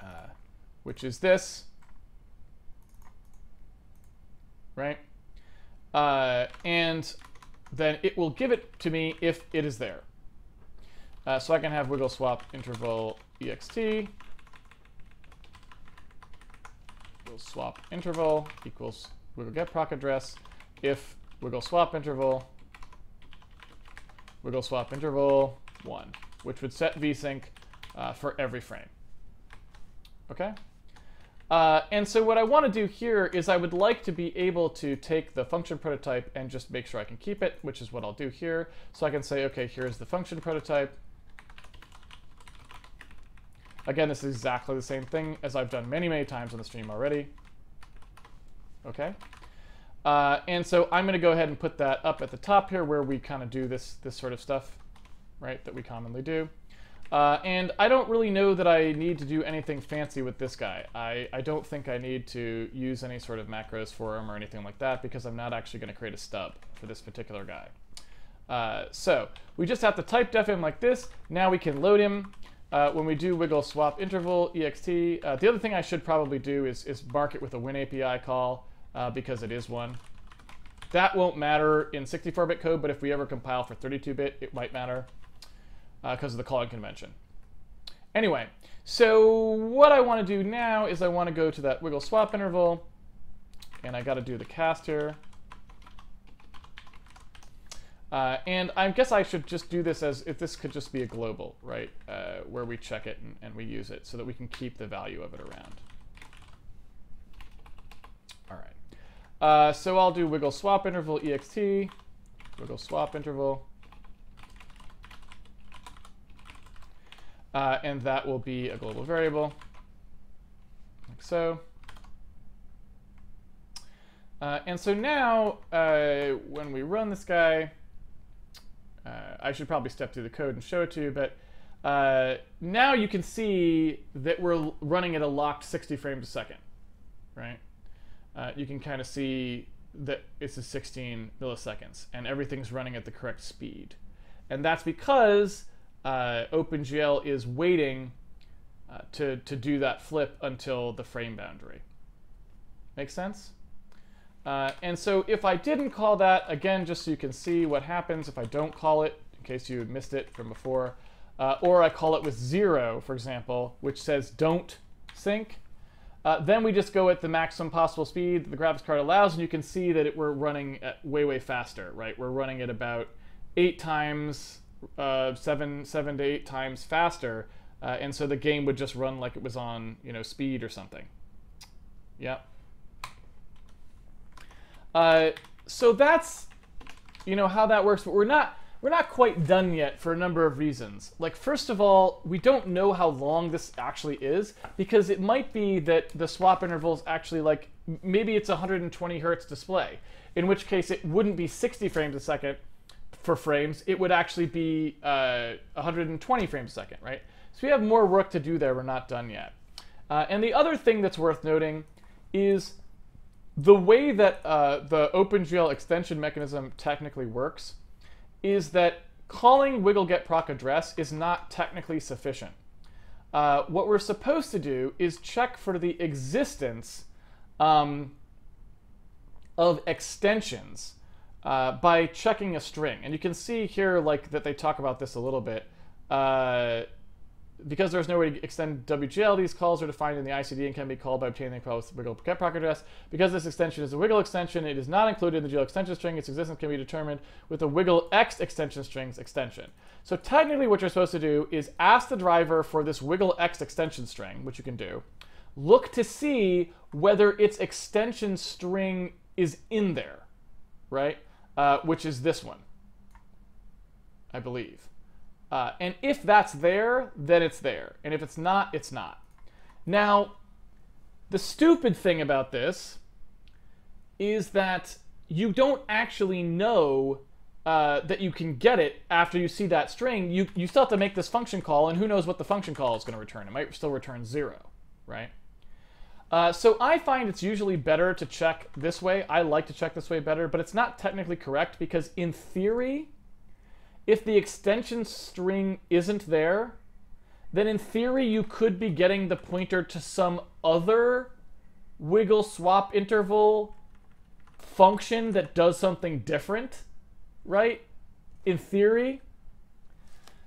uh, which is this, right? Uh, and then it will give it to me if it is there. Uh, so I can have wiggle swap interval ext wiggle swap interval equals wiggle get proc address if wiggle swap interval wiggle swap interval 1, which would set vsync uh, for every frame. Okay? Uh, and so what I want to do here is I would like to be able to take the function prototype and just make sure I can keep it, which is what I'll do here. So I can say, okay, here's the function prototype. Again, this is exactly the same thing as I've done many, many times on the stream already. Okay. Uh, and so I'm going to go ahead and put that up at the top here where we kind of do this, this sort of stuff, right, that we commonly do. Uh, and I don't really know that I need to do anything fancy with this guy. I, I don't think I need to use any sort of macros for him or anything like that because I'm not actually going to create a stub for this particular guy. Uh, so we just have to type def him like this. Now we can load him uh, when we do wiggle swap interval ext. Uh, the other thing I should probably do is, is mark it with a win API call uh, because it is one. That won't matter in 64-bit code, but if we ever compile for 32-bit, it might matter because uh, of the calling convention. Anyway, so what I want to do now is I want to go to that wiggle swap interval, and I got to do the cast here. Uh, and I guess I should just do this as if this could just be a global, right, uh, where we check it and, and, we use it so that we can keep the value of it around. All right. Uh, so I'll do wiggle swap interval ext, wiggle swap interval. Uh, and that will be a global variable, like so. Uh, and so now, uh, when we run this guy, uh, I should probably step through the code and show it to you, but uh, now you can see that we're running at a locked 60 frames a second, right? Uh, you can kind of see that it's a 16 milliseconds, and everything's running at the correct speed. And that's because uh, OpenGL is waiting to, to do that flip until the frame boundary. Make sense? Uh, and so if I didn't call that, again, just so you can see what happens if I don't call it, in case you missed it from before, uh, or I call it with zero, for example, which says don't sync, uh, then we just go at the maximum possible speed that the graphics card allows, and you can see that it, we're running way, way faster, right? We're running at about eight times, uh, seven, seven to eight times faster, uh, and so the game would just run like it was on, you know, speed or something. Yep. Uh, so that's you know how that works, but we're not we're not quite done yet for a number of reasons. Like first of all, we don't know how long this actually is because it might be that the swap interval is actually like maybe it's 120 hertz display, in which case it wouldn't be 60 frames a second for frames. It would actually be uh, 120 frames a second, right? So we have more work to do there. We're not done yet. Uh, and the other thing that's worth noting is the way that uh, the OpenGL extension mechanism technically works is that calling wiggle get proc address is not technically sufficient. Uh, what we're supposed to do is check for the existence um, of extensions uh, by checking a string. And you can see here like that they talk about this a little bit. Uh, because there's no way to extend WGL, these calls are defined in the ICD and can be called by obtaining the with wiggle proc address. Because this extension is a wiggle extension, it is not included in the GL extension string. Its existence can be determined with the wiggle x extension strings extension. So technically what you're supposed to do is ask the driver for this wiggle x extension string, which you can do. Look to see whether its extension string is in there, right? Uh, which is this one, I believe. Uh, and if that's there, then it's there. And if it's not, it's not. Now, the stupid thing about this is that you don't actually know uh, that you can get it after you see that string. You, you still have to make this function call, and who knows what the function call is going to return. It might still return zero, right? Uh, so I find it's usually better to check this way. I like to check this way better, but it's not technically correct because in theory, if the extension string isn't there, then in theory you could be getting the pointer to some other wiggle swap interval function that does something different, right? In theory.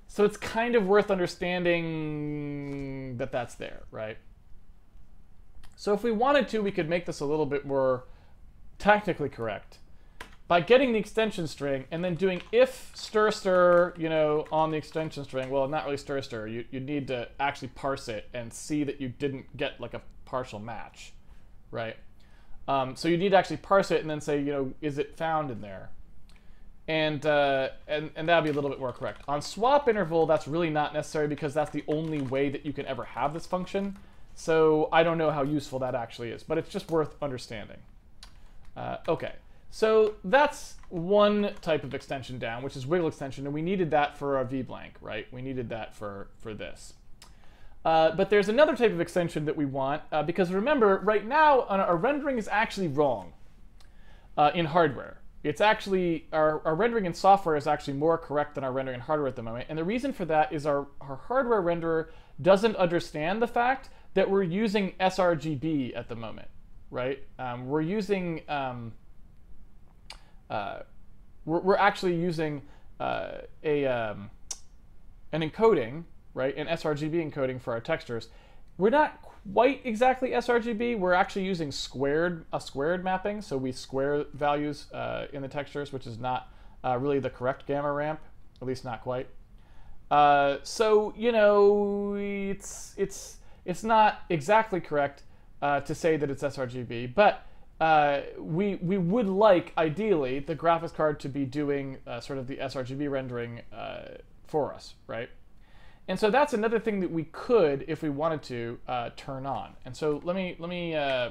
So it's kind of worth understanding that that's there, right? So if we wanted to, we could make this a little bit more technically correct by getting the extension string and then doing if stir stir, you know, on the extension string, well, not really stir stir, you, you need to actually parse it and see that you didn't get like a partial match, right? Um, so you need to actually parse it and then say, you know, is it found in there? And, uh, and, and that'll be a little bit more correct. On swap interval, that's really not necessary because that's the only way that you can ever have this function. So I don't know how useful that actually is, but it's just worth understanding. Uh, okay. So that's one type of extension down, which is wiggle extension, and we needed that for our vBlank, right? We needed that for, for this. Uh, but there's another type of extension that we want, uh, because remember, right now, our rendering is actually wrong uh, in hardware. It's actually, our, our rendering in software is actually more correct than our rendering in hardware at the moment. And the reason for that is our, our hardware renderer doesn't understand the fact that we're using sRGB at the moment, right? Um, we're using... Um, we're, we're, actually using uh, a um, an encoding, right, an sRGB encoding for our textures. We're not quite exactly sRGB. We're actually using squared a squared mapping, so we square values uh, in the textures, which is not uh, really the correct gamma ramp, at least not quite. Uh, so you know, it's it's it's not exactly correct uh, to say that it's sRGB, but uh, we we would like ideally the graphics card to be doing uh, sort of the sRGB rendering uh, for us, right? And so that's another thing that we could, if we wanted to, uh, turn on. And so let me let me uh,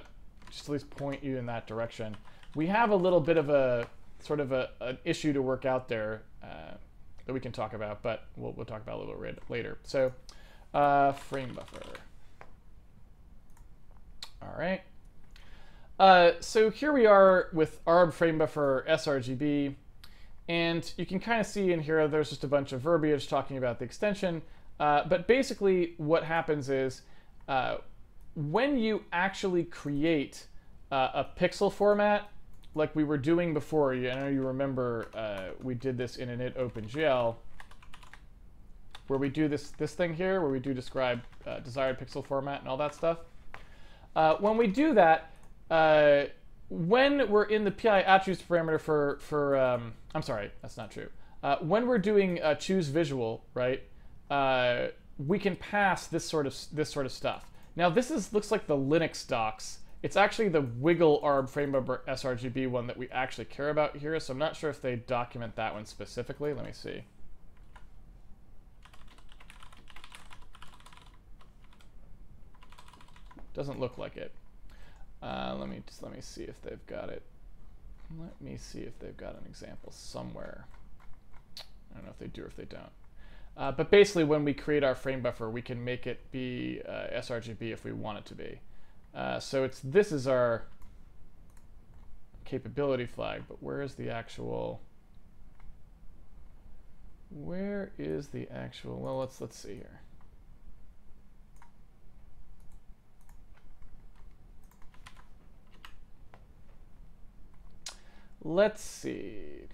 just at least point you in that direction. We have a little bit of a sort of a, an issue to work out there that we can talk about, but we'll, we'll talk about a little bit later. So frame buffer. All right. Uh, so here we are with ARB frame buffer sRGB, and you can kind of see in here there's just a bunch of verbiage talking about the extension. Uh, but basically, what happens is uh, when you actually create uh, a pixel format, like we were doing before, I know you remember uh, we did this in init OpenGL, where we do this this thing here, where we do describe desired pixel format and all that stuff. when we do that, uh, when we're in the PI attributes parameter for, for um, I'm sorry, that's not true. Uh, when we're doing uh, choose visual, right, uh, we can pass this sort of this sort of stuff. Now this is looks like the Linux docs. It's actually the Wiggle ARB Framebuffer sRGB one that we actually care about here, so I'm not sure if they document that one specifically. Let me see. Doesn't look like it. Uh, let me just let me see if they've got it. Let me see if they've got an example somewhere. I don't know if they do or if they don't. Uh, but basically, when we create our frame buffer, we can make it be uh, sRGB if we want it to be. Uh, so it's this is our capability flag, but where is the actual? Where is the actual? Well, let's let's see here. Let's see.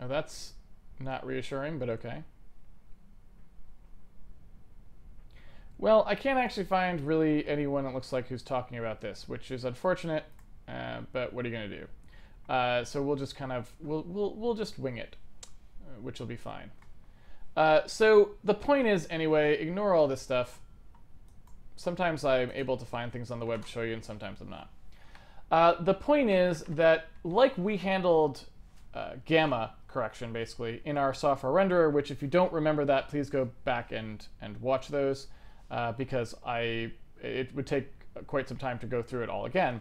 Oh, that's not reassuring, but okay. Well, I can't actually find really anyone that looks like who's talking about this, which is unfortunate, uh, but what are you going to do? Uh, so we'll just kind of, we'll, we'll, we'll just wing it, uh, which will be fine. Uh, so the point is, anyway, ignore all this stuff. Sometimes I'm able to find things on the web to show you, and sometimes I'm not. Uh, the point is that, like we handled uh, gamma correction, basically, in our software renderer, which if you don't remember that, please go back and, and watch those, uh, because I it would take quite some time to go through it all again.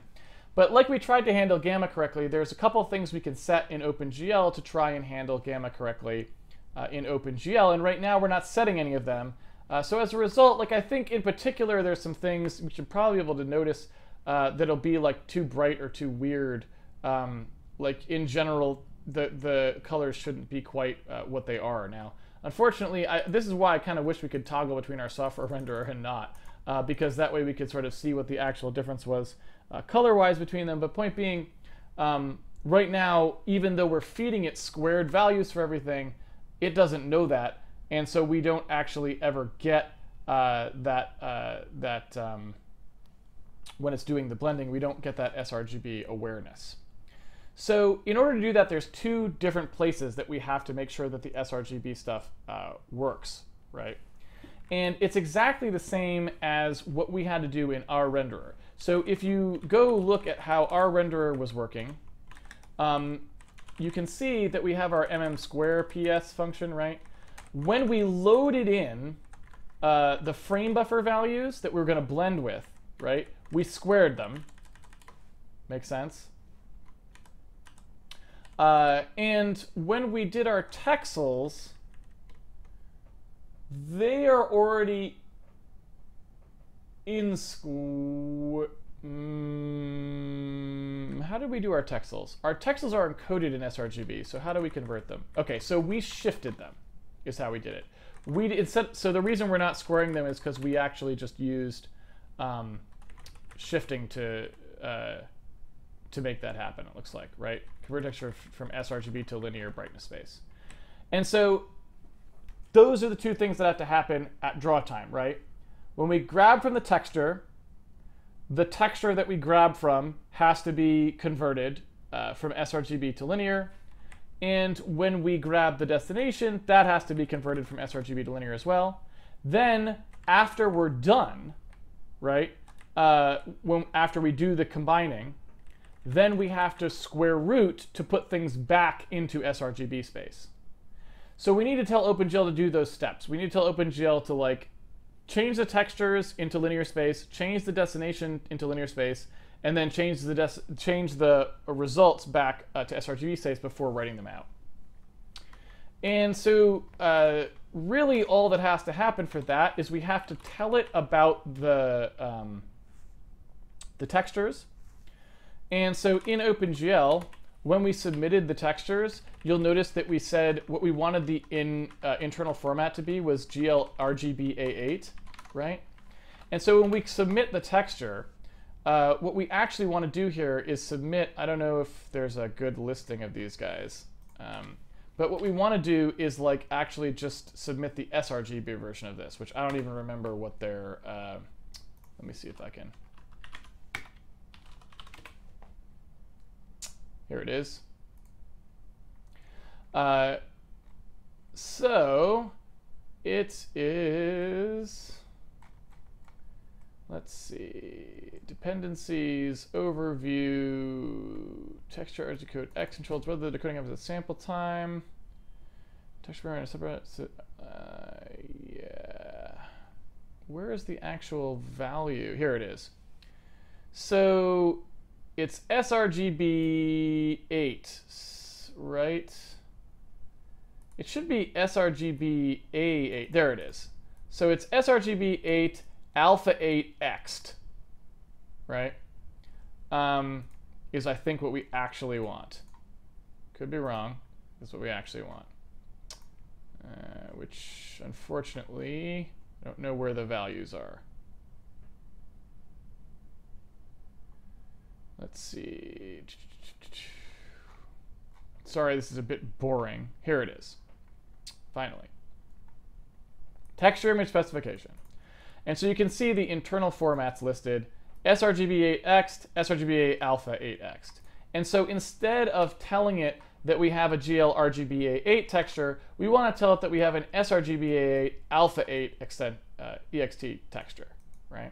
But like we tried to handle gamma correctly, there's a couple things we can set in OpenGL to try and handle gamma correctly uh, in OpenGL, and right now we're not setting any of them. Uh, so as a result, like I think in particular, there's some things you should probably be able to notice uh, that'll be like too bright or too weird. Um, like in general, the the colors shouldn't be quite uh, what they are now. Unfortunately, I, this is why I kind of wish we could toggle between our software renderer and not, uh, because that way we could sort of see what the actual difference was uh, color-wise between them. But point being, um, right now, even though we're feeding it squared values for everything, it doesn't know that, and so we don't actually ever get uh, that uh, that. Um, when it's doing the blending, we don't get that sRGB awareness. So in order to do that, there's two different places that we have to make sure that the sRGB stuff uh, works, right? And it's exactly the same as what we had to do in our renderer. So if you go look at how our renderer was working, um, you can see that we have our mm square ps function, right? When we loaded in uh, the frame buffer values that we we're going to blend with, right? We squared them. Makes sense? Uh, and when we did our texels, they are already in school. Mm, how do we do our texels? Our texels are encoded in sRGB, so how do we convert them? Okay, so we shifted them, is how we did it. We instead, so the reason we're not squaring them is because we actually just used um, shifting to uh, to make that happen. It looks like right. Convert texture from sRGB to linear brightness space, and so those are the two things that have to happen at draw time, right? When we grab from the texture, the texture that we grab from has to be converted uh, from sRGB to linear. And when we grab the destination, that has to be converted from sRGB to linear as well. Then, after we're done, right, uh, when after we do the combining, then we have to square root to put things back into sRGB space. So we need to tell OpenGL to do those steps. We need to tell OpenGL to like change the textures into linear space, change the destination into linear space, and then change the change the results back uh, to sRGB space before writing them out. And so uh, really all that has to happen for that is we have to tell it about the, um, the textures. And so in OpenGL, when we submitted the textures, you'll notice that we said what we wanted the in, uh, internal format to be was GL RGBA8, right? And so when we submit the texture, uh, what we actually want to do here is submit, I don't know if there's a good listing of these guys, um, but what we want to do is like actually just submit the sRGB version of this, which I don't even remember what their, uh, let me see if I can. Here it is. Uh, so it is, let's see, dependencies, overview, texture as code X controls whether the decoding happens at sample time, texture variant separate, uh, yeah. Where is the actual value? Here it is. So it's sRGB 8, right? It should be sRGB A8. There it is. So it's sRGB 8 alpha 8 xed, right? Um, is I think what we actually want. Could be wrong. Is what we actually want. Uh, which unfortunately, I don't know where the values are. Let's see. Sorry, this is a bit boring. Here it is. Finally. Texture image specification. And so you can see the internal formats listed, sRGB8X, sRGB8 alpha 8X. And so instead of telling it that we have a GL RGBA8 texture, we want to tell it that we have an sRGBA8 alpha 8 extent, uh, EXT texture, right?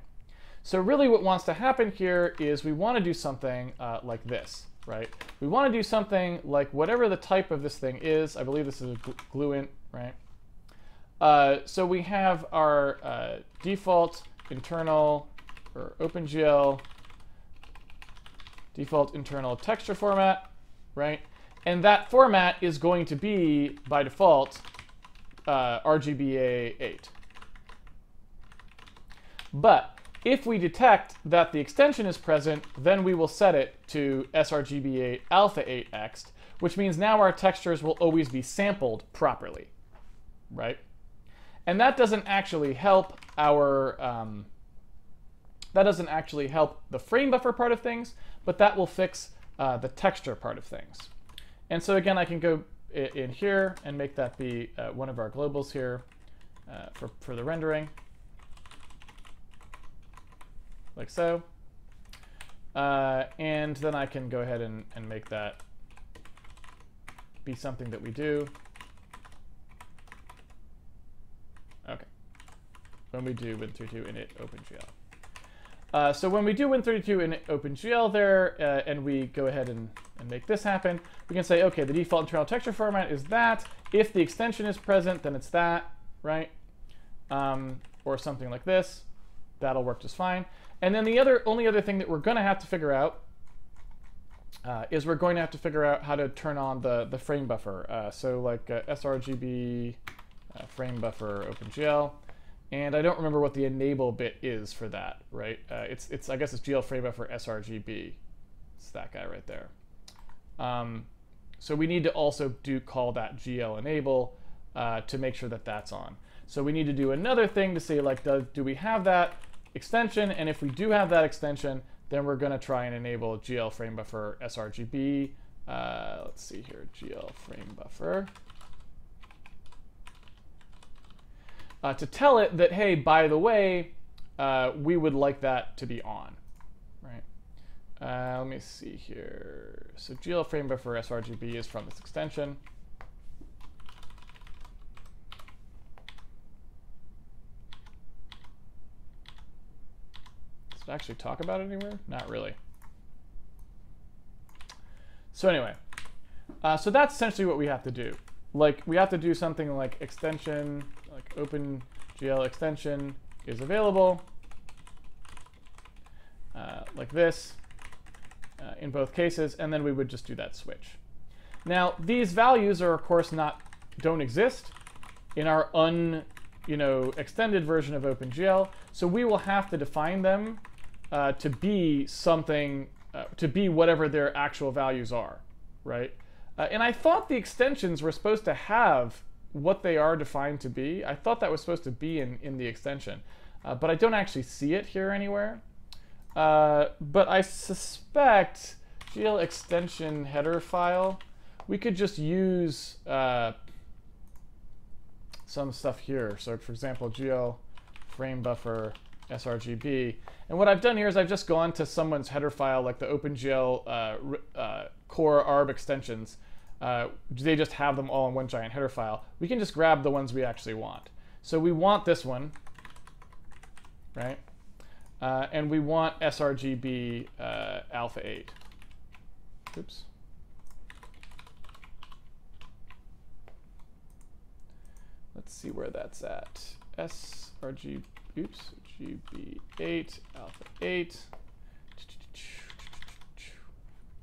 So really what wants to happen here is we want to do something uh, like this, right? We want to do something like whatever the type of this thing is. I believe this is a gluint, right? Uh, so we have our uh, default internal or OpenGL default internal texture format, right? And that format is going to be, by default, uh, RGBA 8. But if we detect that the extension is present, then we will set it to sRGB8 alpha 8x, which means now our textures will always be sampled properly, right? And that doesn't actually help our, um, that doesn't actually help the frame buffer part of things, but that will fix uh, the texture part of things. And so again, I can go in here and make that be uh, one of our globals here uh, for, for the rendering like so. Uh, and then I can go ahead and, and make that be something that we do. Okay. When we do Win32 init OpenGL. Uh, so when we do Win32 init OpenGL there, uh, and we go ahead and, and make this happen, we can say, okay, the default internal texture format is that. If the extension is present, then it's that, right? Um, or something like this. That'll work just fine. And then the other only other thing that we're going to have to figure out uh, is we're going to have to figure out how to turn on the, the frame buffer. Uh, so like uh, sRGB uh, frame buffer OpenGL. And I don't remember what the enable bit is for that, right? Uh, it's, it's I guess it's GL frame buffer sRGB. It's that guy right there. Um, so we need to also do call that GL enable uh, to make sure that that's on. So we need to do another thing to say like, do, do we have that? Extension. And if we do have that extension, then we're going to try and enable GL frame buffer sRGB. Uh, let's see here, GL frame buffer. Uh, to tell it that, hey, by the way, uh, we would like that to be on, right? Uh, let me see here. So GL frame buffer sRGB is from this extension. It actually talk about it anywhere? Not really. So anyway, uh, so that's essentially what we have to do. Like we have to do something like extension, like OpenGL extension is available, uh, like this uh, in both cases, and then we would just do that switch. Now these values are of course not don't exist in our un you know extended version of OpenGL, so we will have to define them uh, to be something uh, to be whatever their actual values are, right? Uh, and I thought the extensions were supposed to have what they are defined to be. I thought that was supposed to be in, in the extension, uh, but I don't actually see it here anywhere. Uh, but I suspect GL extension header file, we could just use some stuff here. So for example, GL frame buffer sRGB. And what I've done here is I've just gone to someone's header file, like the OpenGL uh, uh, core ARB extensions. Uh, they just have them all in one giant header file. We can just grab the ones we actually want. So we want this one, right? Uh, and we want sRGB uh, alpha 8. Oops. Let's see where that's at. sRGB, oops, GB8, alpha 8.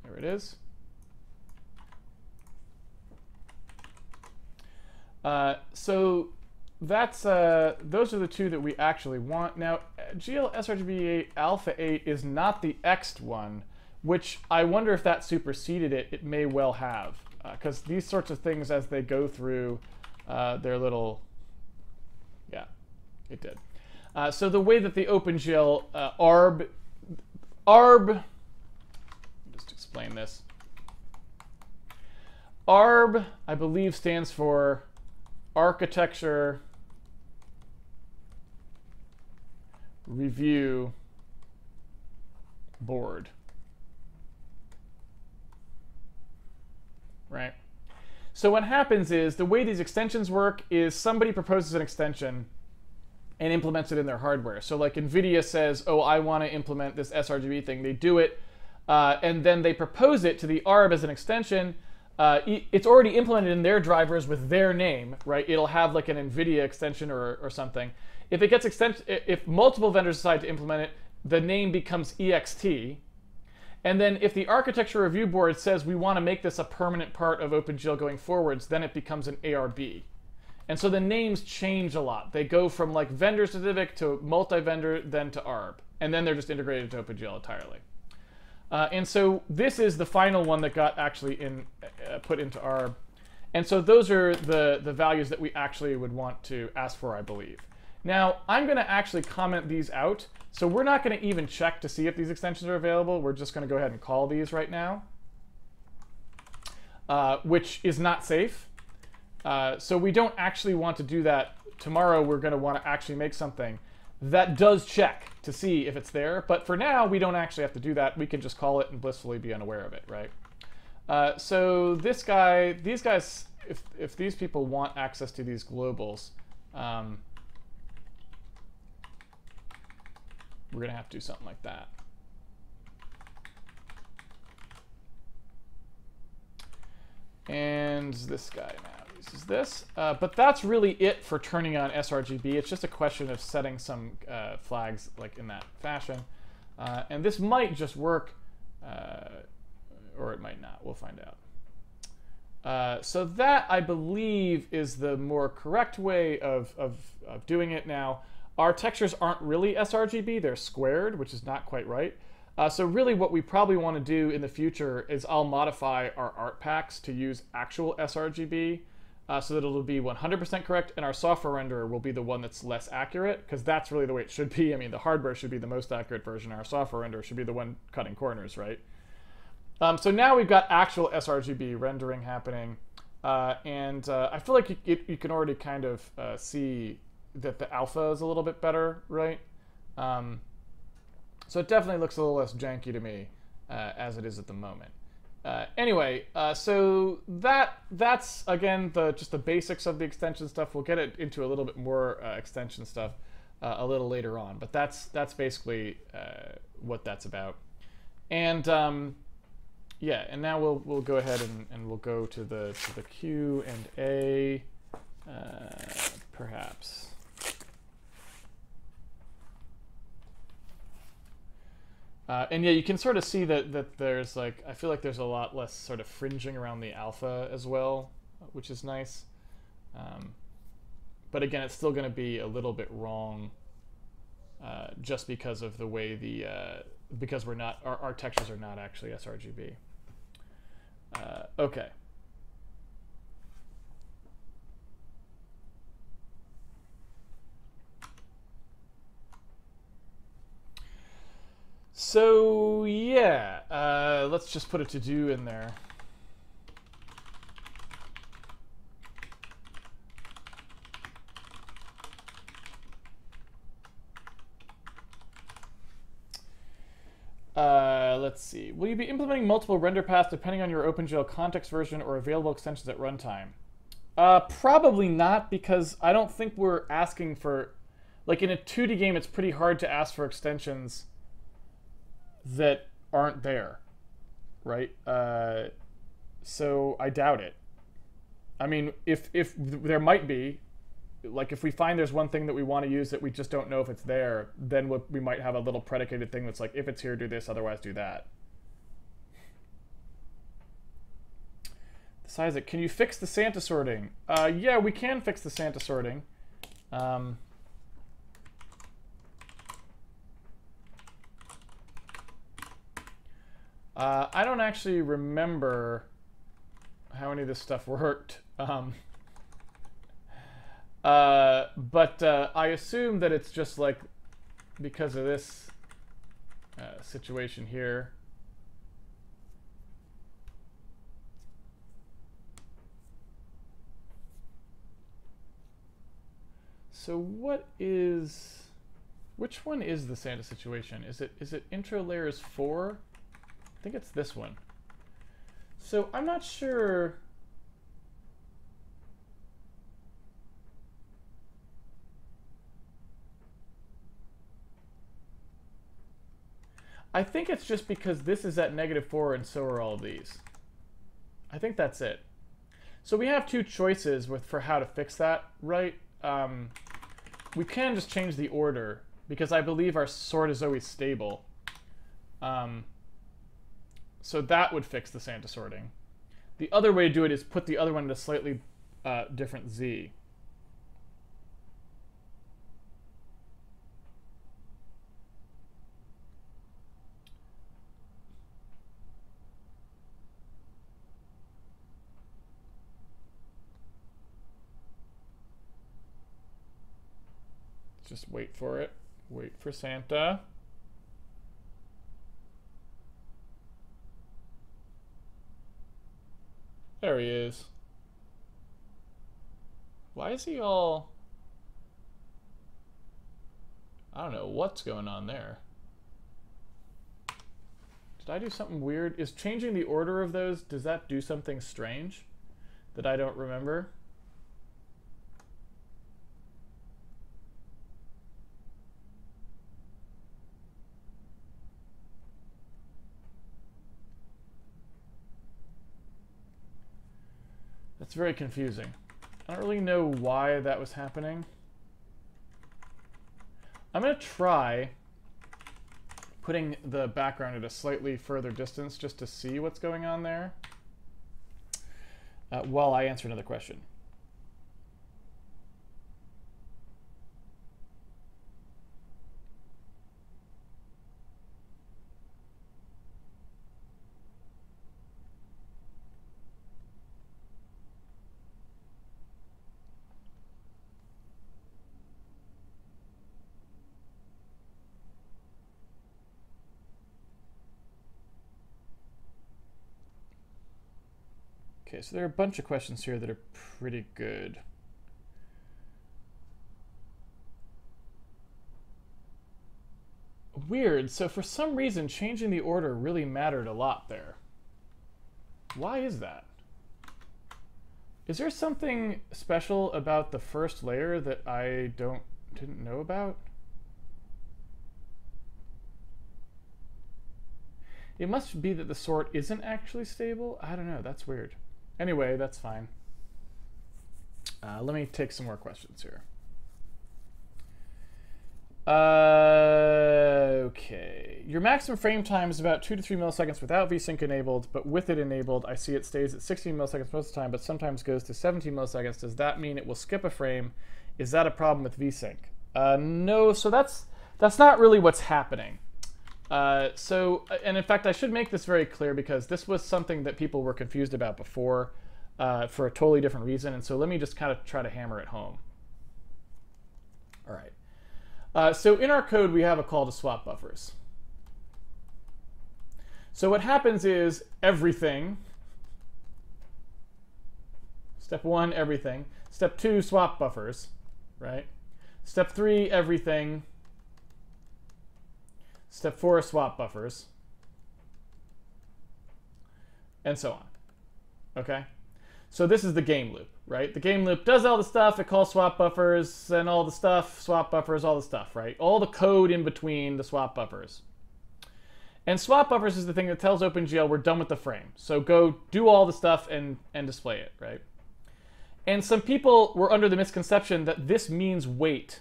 There it is. Uh, so that's uh, those are the two that we actually want. Now, GL sRGB8 alpha 8 is not the Ext one, which I wonder if that superseded it. It may well have, because uh, these sorts of things, as they go through uh, their little, yeah, it did. Uh, so the way that the OpenGL uh, ARB, ARB, just explain this. ARB, I believe, stands for Architecture Review Board. Right? So what happens is the way these extensions work is somebody proposes an extension and implements it in their hardware. So like NVIDIA says, oh, I want to implement this sRGB thing. They do it, uh, and then they propose it to the ARB as an extension. Uh, it's already implemented in their drivers with their name, right? It'll have like an NVIDIA extension or, or something. If it gets extend, if multiple vendors decide to implement it, the name becomes EXT. And then if the architecture review board says we want to make this a permanent part of OpenGL going forwards, then it becomes an ARB. And so the names change a lot. They go from like vendor specific to multi-vendor, then to ARB. And then they're just integrated to OpenGL entirely. Uh, and so this is the final one that got actually in, uh, put into ARB. And so those are the, the values that we actually would want to ask for, I believe. Now, I'm going to actually comment these out. So we're not going to even check to see if these extensions are available. We're just going to go ahead and call these right now, uh, which is not safe. Uh, so we don't actually want to do that. Tomorrow we're going to want to actually make something that does check to see if it's there. But for now, we don't actually have to do that. We can just call it and blissfully be unaware of it, right? Uh, so this guy, these guys, if, if these people want access to these globals, um, we're going to have to do something like that. And this guy now uses this. Uh, but that's really it for turning on sRGB. It's just a question of setting some uh, flags like in that fashion. Uh, and this might just work, uh, or it might not. We'll find out. Uh, so that, I believe, is the more correct way of, of, of doing it now. Our textures aren't really sRGB, they're squared, which is not quite right. Uh, so really what we probably want to do in the future is I'll modify our art packs to use actual sRGB uh, so that it'll be 100% correct, and our software renderer will be the one that's less accurate, because that's really the way it should be. I mean, the hardware should be the most accurate version, our software renderer should be the one cutting corners, right? Um, so now we've got actual sRGB rendering happening, uh, and uh, I feel like you, you, can already kind of uh, see that the alpha is a little bit better, right? Um, so it definitely looks a little less janky to me uh, as it is at the moment. Uh, anyway, uh, so that that's again the just the basics of the extension stuff. We'll get it into a little bit more uh, extension stuff uh, a little later on. But that's that's basically uh, what that's about. And um, yeah, and now we'll we'll go ahead and, and we'll go to the to the Q and A, perhaps. Uh, and yeah, you can sort of see that, that there's like, I feel like there's a lot less sort of fringing around the alpha as well, which is nice. Um, but again, it's still going to be a little bit wrong uh, just because of the way the, uh, because we're not, our, our textures are not actually sRGB. Uh, okay. So yeah, uh, let's just put a to do in there. Uh, let's see. Will you be implementing multiple render paths depending on your OpenGL context version or available extensions at runtime? Uh, probably not because I don't think we're asking for, like in a 2D game, it's pretty hard to ask for extensions that aren't there, right? Uh, so I doubt it. I mean, if if there might be, like if we find there's one thing that we want to use that we just don't know if it's there, then we, might have a little predicated thing that's like, if it's here, do this, otherwise do that. Isaac, can you fix the Santa sorting? Uh, yeah, we can fix the Santa sorting. Um, Uh, I don't actually remember how any of this stuff worked. Um, uh, but uh, I assume that it's just like because of this uh, situation here. So what is, which one is the Santa situation? Is it is it intro layers four? I think it's this one. So I'm not sure. I think it's just because this is at negative 4 and so are all these. I think that's it. So we have two choices with for how to fix that, right? Um, we can just change the order because I believe our sort is always stable. Um, so that would fix the Santa sorting. The other way to do it is put the other one in a slightly uh, different Z. Just wait for it. Wait for Santa. There he is. Why is he all... I don't know what's going on there. Did I do something weird? Is changing the order of those, does that do something strange that I don't remember? It's very confusing. I don't really know why that was happening. I'm going to try putting the background at a slightly further distance just to see what's going on there uh, while I answer another question. so there are a bunch of questions here that are pretty good. Weird, so for some reason changing the order really mattered a lot there. Why is that? Is there something special about the first layer that I don't didn't know about? It must be that the sort isn't actually stable. I don't know. That's weird. Anyway, that's fine. Uh, let me take some more questions here. Uh, okay. Your maximum frame time is about 2 to 3 milliseconds without VSync enabled, but with it enabled, I see it stays at 16 milliseconds most of the time, but sometimes goes to 17 milliseconds. Does that mean it will skip a frame? Is that a problem with VSync? Uh, no, so that's that's not really what's happening. Uh, so, uh, and in fact, I should make this very clear because this was something that people were confused about before uh, for a totally different reason. And so let me just kind of try to hammer it home. All right. Uh, so in our code, we have a call to swap buffers. So what happens is everything, step one, everything. Step two, swap buffers, right? Step three, everything. Step four, swap buffers. And so on, okay? So this is the game loop, right? The game loop does all the stuff, it calls swap buffers and all the stuff, swap buffers, all the stuff, right? All the code in between the swap buffers. And swap buffers is the thing that tells OpenGL we're done with the frame. So go do all the stuff and, and display it, right? And some people were under the misconception that this means wait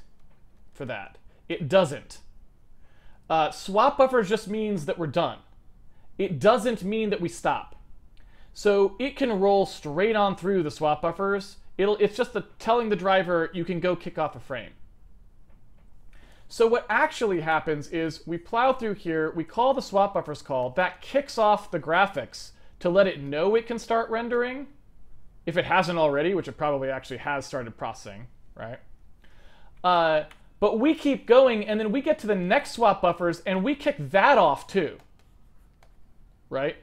for that. It doesn't. Uh, swap buffers just means that we're done. It doesn't mean that we stop. So it can roll straight on through the swap buffers. It'll, it's just the, telling the driver you can go kick off a frame. So what actually happens is we plow through here, we call the swap buffers call, that kicks off the graphics to let it know it can start rendering, if it hasn't already, which it probably actually has started processing, right? Uh, but we keep going, and then we get to the next swap buffers, and we kick that off too, right?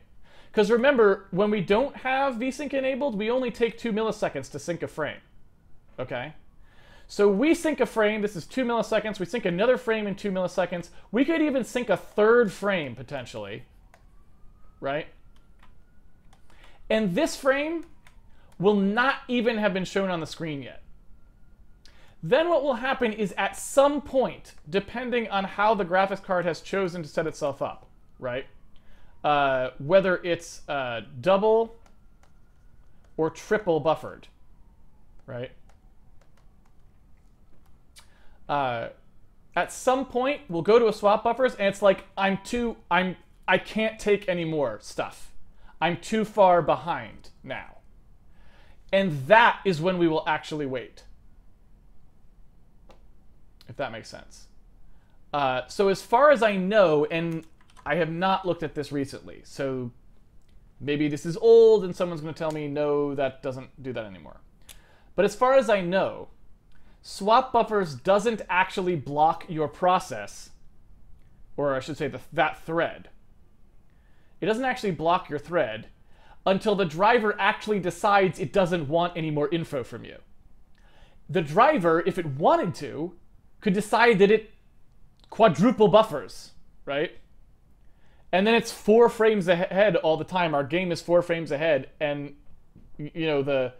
Because remember, when we don't have VSync enabled, we only take two milliseconds to sync a frame. Okay? So we sync a frame, this is two milliseconds, we sync another frame in two milliseconds. We could even sync a third frame, potentially. Right? And this frame will not even have been shown on the screen yet. Then what will happen is at some point, depending on how the graphics card has chosen to set itself up, right? uh, whether it's uh, double or triple buffered, right? Uh, at some point, we'll go to a swap buffers, and it's like I'm too, I'm, I can't take any more stuff. I'm too far behind now. And that is when we will actually wait. If that makes sense. Uh, so as far as I know, and I have not looked at this recently, so maybe this is old and someone's going to tell me, no, that doesn't do that anymore. But as far as I know, swap buffers doesn't actually block your process, or I should say the, that thread. It doesn't actually block your thread until the driver actually decides it doesn't want any more info from you. The driver, if it wanted to, could decide that it quadruple buffers, right? and then it's four frames ahead all the time. Our game is four frames ahead, and you know the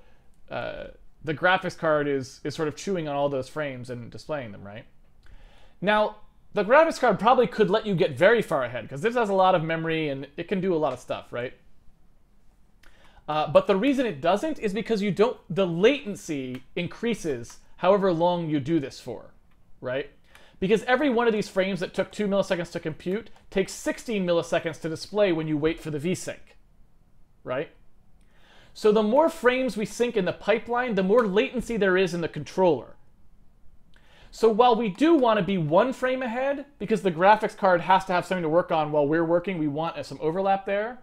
uh, the graphics card is is sort of chewing on all those frames and displaying them, right? Now, the graphics card probably could let you get very far ahead because this has a lot of memory and it can do a lot of stuff, right? Uh, but the reason it doesn't is because you don't. The latency increases however long you do this for, right? because every one of these frames that took 2 milliseconds to compute takes 16 milliseconds to display when you wait for the vsync, right? So the more frames we sync in the pipeline, the more latency there is in the controller. So while we do want to be one frame ahead, because the graphics card has to have something to work on while we're working, we want uh, some overlap there.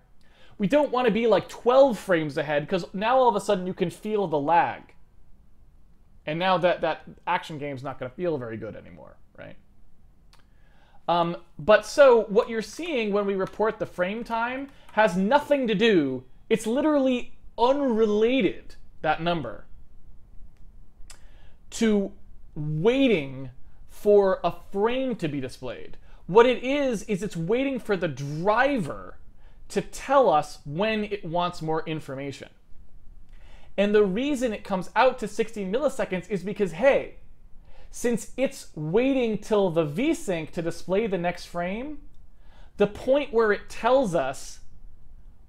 We don't want to be like 12 frames ahead, because now all of a sudden you can feel the lag. And now that, that action game's not going to feel very good anymore right? Um, but so what you're seeing when we report the frame time has nothing to do, it's literally unrelated, that number, to waiting for a frame to be displayed. What it is, is it's waiting for the driver to tell us when it wants more information. And the reason it comes out to 60 milliseconds is because, hey, since it's waiting till the vsync to display the next frame, the point where it tells us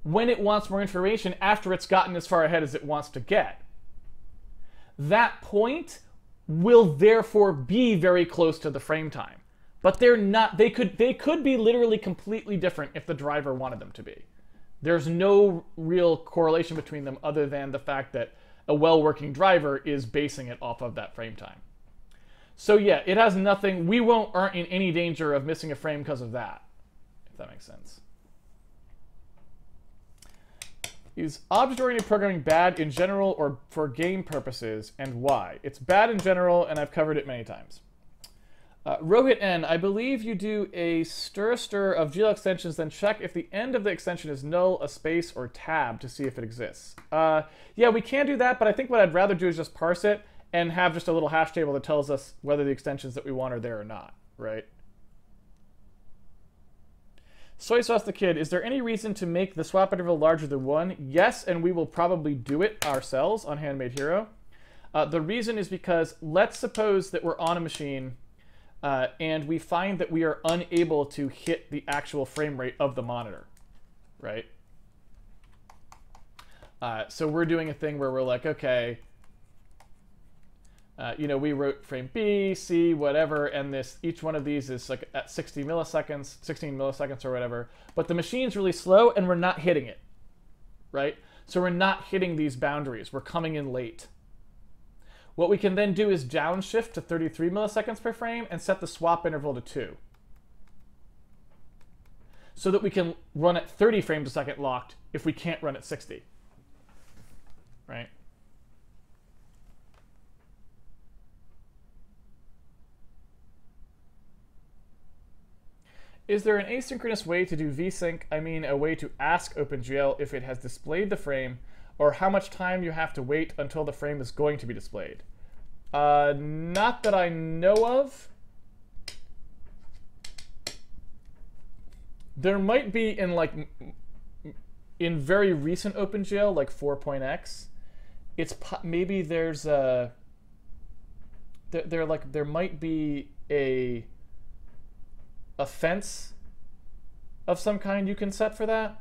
when it wants more information after it's gotten as far ahead as it wants to get. That point will therefore be very close to the frame time. But they're not they could they could be literally completely different if the driver wanted them to be. There's no real correlation between them other than the fact that a well-working driver is basing it off of that frame time. So yeah, it has nothing we won't aren't in any danger of missing a frame because of that. If that makes sense. Is object-oriented programming bad in general or for game purposes, and why? It's bad in general, and I've covered it many times. Uh, Rohit N, I believe you do a strstr of GL extensions, then check if the end of the extension is null, a space, or tab to see if it exists. Uh, yeah, we can do that, but I think what I'd rather do is just parse it and have just a little hash table that tells us whether the extensions that we want are there or not, right? Soy sauce the kid, is there any reason to make the swap interval larger than one? Yes, and we will probably do it ourselves on Handmade Hero. Uh, the reason is because let's suppose that we're on a machine uh, and we find that we are unable to hit the actual frame rate of the monitor, right? Uh, so we're doing a thing where we're like, okay, uh, you know, we wrote frame B, C, whatever, and this each one of these is like at 60 milliseconds, 16 milliseconds or whatever. But the machine's really slow and we're not hitting it, right? So we're not hitting these boundaries. We're coming in late. What we can then do is downshift to 33 milliseconds per frame and set the swap interval to 2. So that we can run at 30 frames a second locked if we can't run at 60. Right? Is there an asynchronous way to do vsync? I mean, a way to ask OpenGL if it has displayed the frame or how much time you have to wait until the frame is going to be displayed. Uh, not that I know of. There might be in like in very recent OpenGL, like 4.x. It's maybe there's a there, there like there might be a a fence of some kind you can set for that.